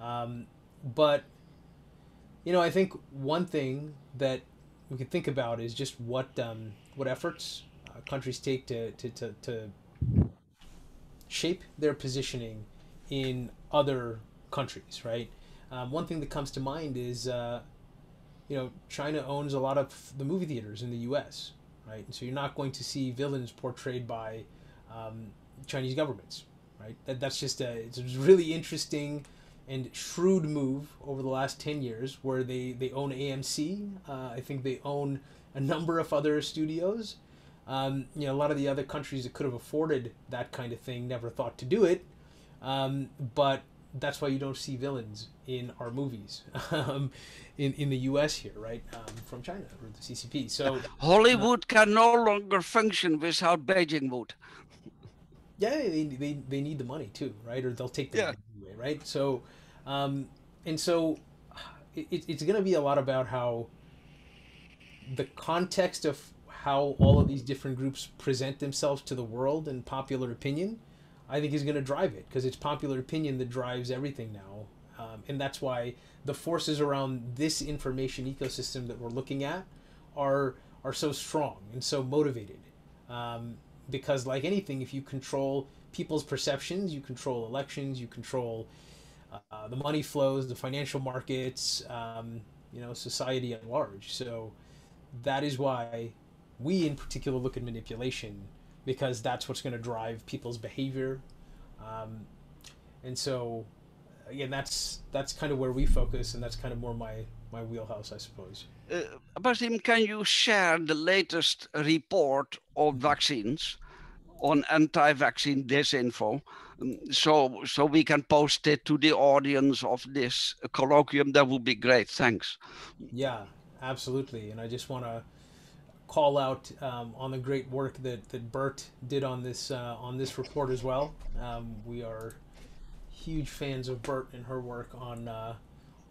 Um, but you know, I think one thing that we could think about is just what um, what efforts uh, countries take to, to, to, to shape their positioning in other countries, right? Um, one thing that comes to mind is, uh, you know, China owns a lot of the movie theaters in the U.S., right? And so you're not going to see villains portrayed by um, Chinese governments, right? That, that's just a it's a really interesting and shrewd move over the last 10 years where they, they own AMC. Uh, I think they own a number of other studios. Um, you know, a lot of the other countries that could have afforded that kind of thing never thought to do it. Um, but that's why you don't see villains in our movies um, in, in the US here, right? Um, from China or the CCP. So Hollywood uh, can no longer function without Beijing would. Yeah, they, they, they need the money too, right? Or they'll take the yeah. money away, right? So, um, and so it, it's going to be a lot about how the context of how all of these different groups present themselves to the world and popular opinion, I think is going to drive it because it's popular opinion that drives everything now. Um, and that's why the forces around this information ecosystem that we're looking at are are so strong and so motivated. Um, because like anything, if you control people's perceptions, you control elections, you control uh, the money flows, the financial markets, um, you know, society at large. So that is why we in particular look at manipulation because that's what's going to drive people's behavior um, and so again that's that's kind of where we focus and that's kind of more my my wheelhouse i suppose. Uh, Wasim, can you share the latest report of vaccines on anti-vaccine disinfo? Um, so so we can post it to the audience of this colloquium. That would be great. Thanks. Yeah absolutely. And i just want to call out um, on the great work that, that Bert did on this uh, on this report as well. Um, we are huge fans of Bert and her work on uh,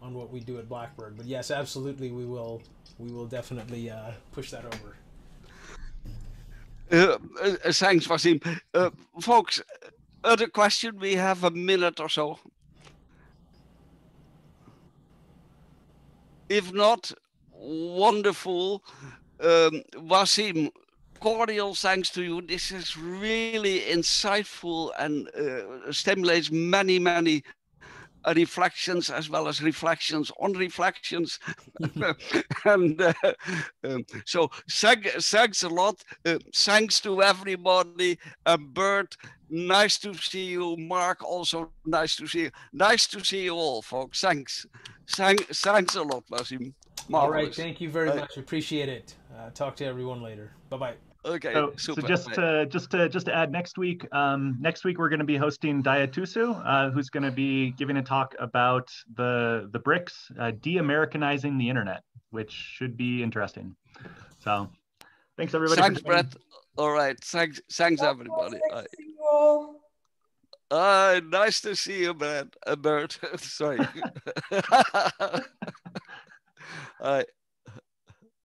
on what we do at Blackbird. But yes, absolutely, we will we will definitely uh, push that over. Uh, uh, thanks, Wasim. Uh, folks, other question? We have a minute or so. If not, wonderful. Um, Wasim, cordial thanks to you. This is really insightful and uh, stimulates many, many reflections as well as reflections on reflections. and uh, um, so thank, thanks a lot. Uh, thanks to everybody. Uh, Bert, nice to see you. Mark, also nice to see you. Nice to see you all, folks. Thanks. Thank, thanks a lot, Wasim. All right. Thank you very much. Appreciate it. Uh, talk to everyone later. Bye bye. Okay. So, so just to just to just to add, next week, um, next week we're going to be hosting Daya Thussu, uh, who's going to be giving a talk about the the BRICS uh, de-Americanizing the internet, which should be interesting. So, thanks everybody. Thanks, Brett. All right. Thanks, thanks everybody. Uh, nice to see you, Brett. Uh, Bert. Sorry. All right.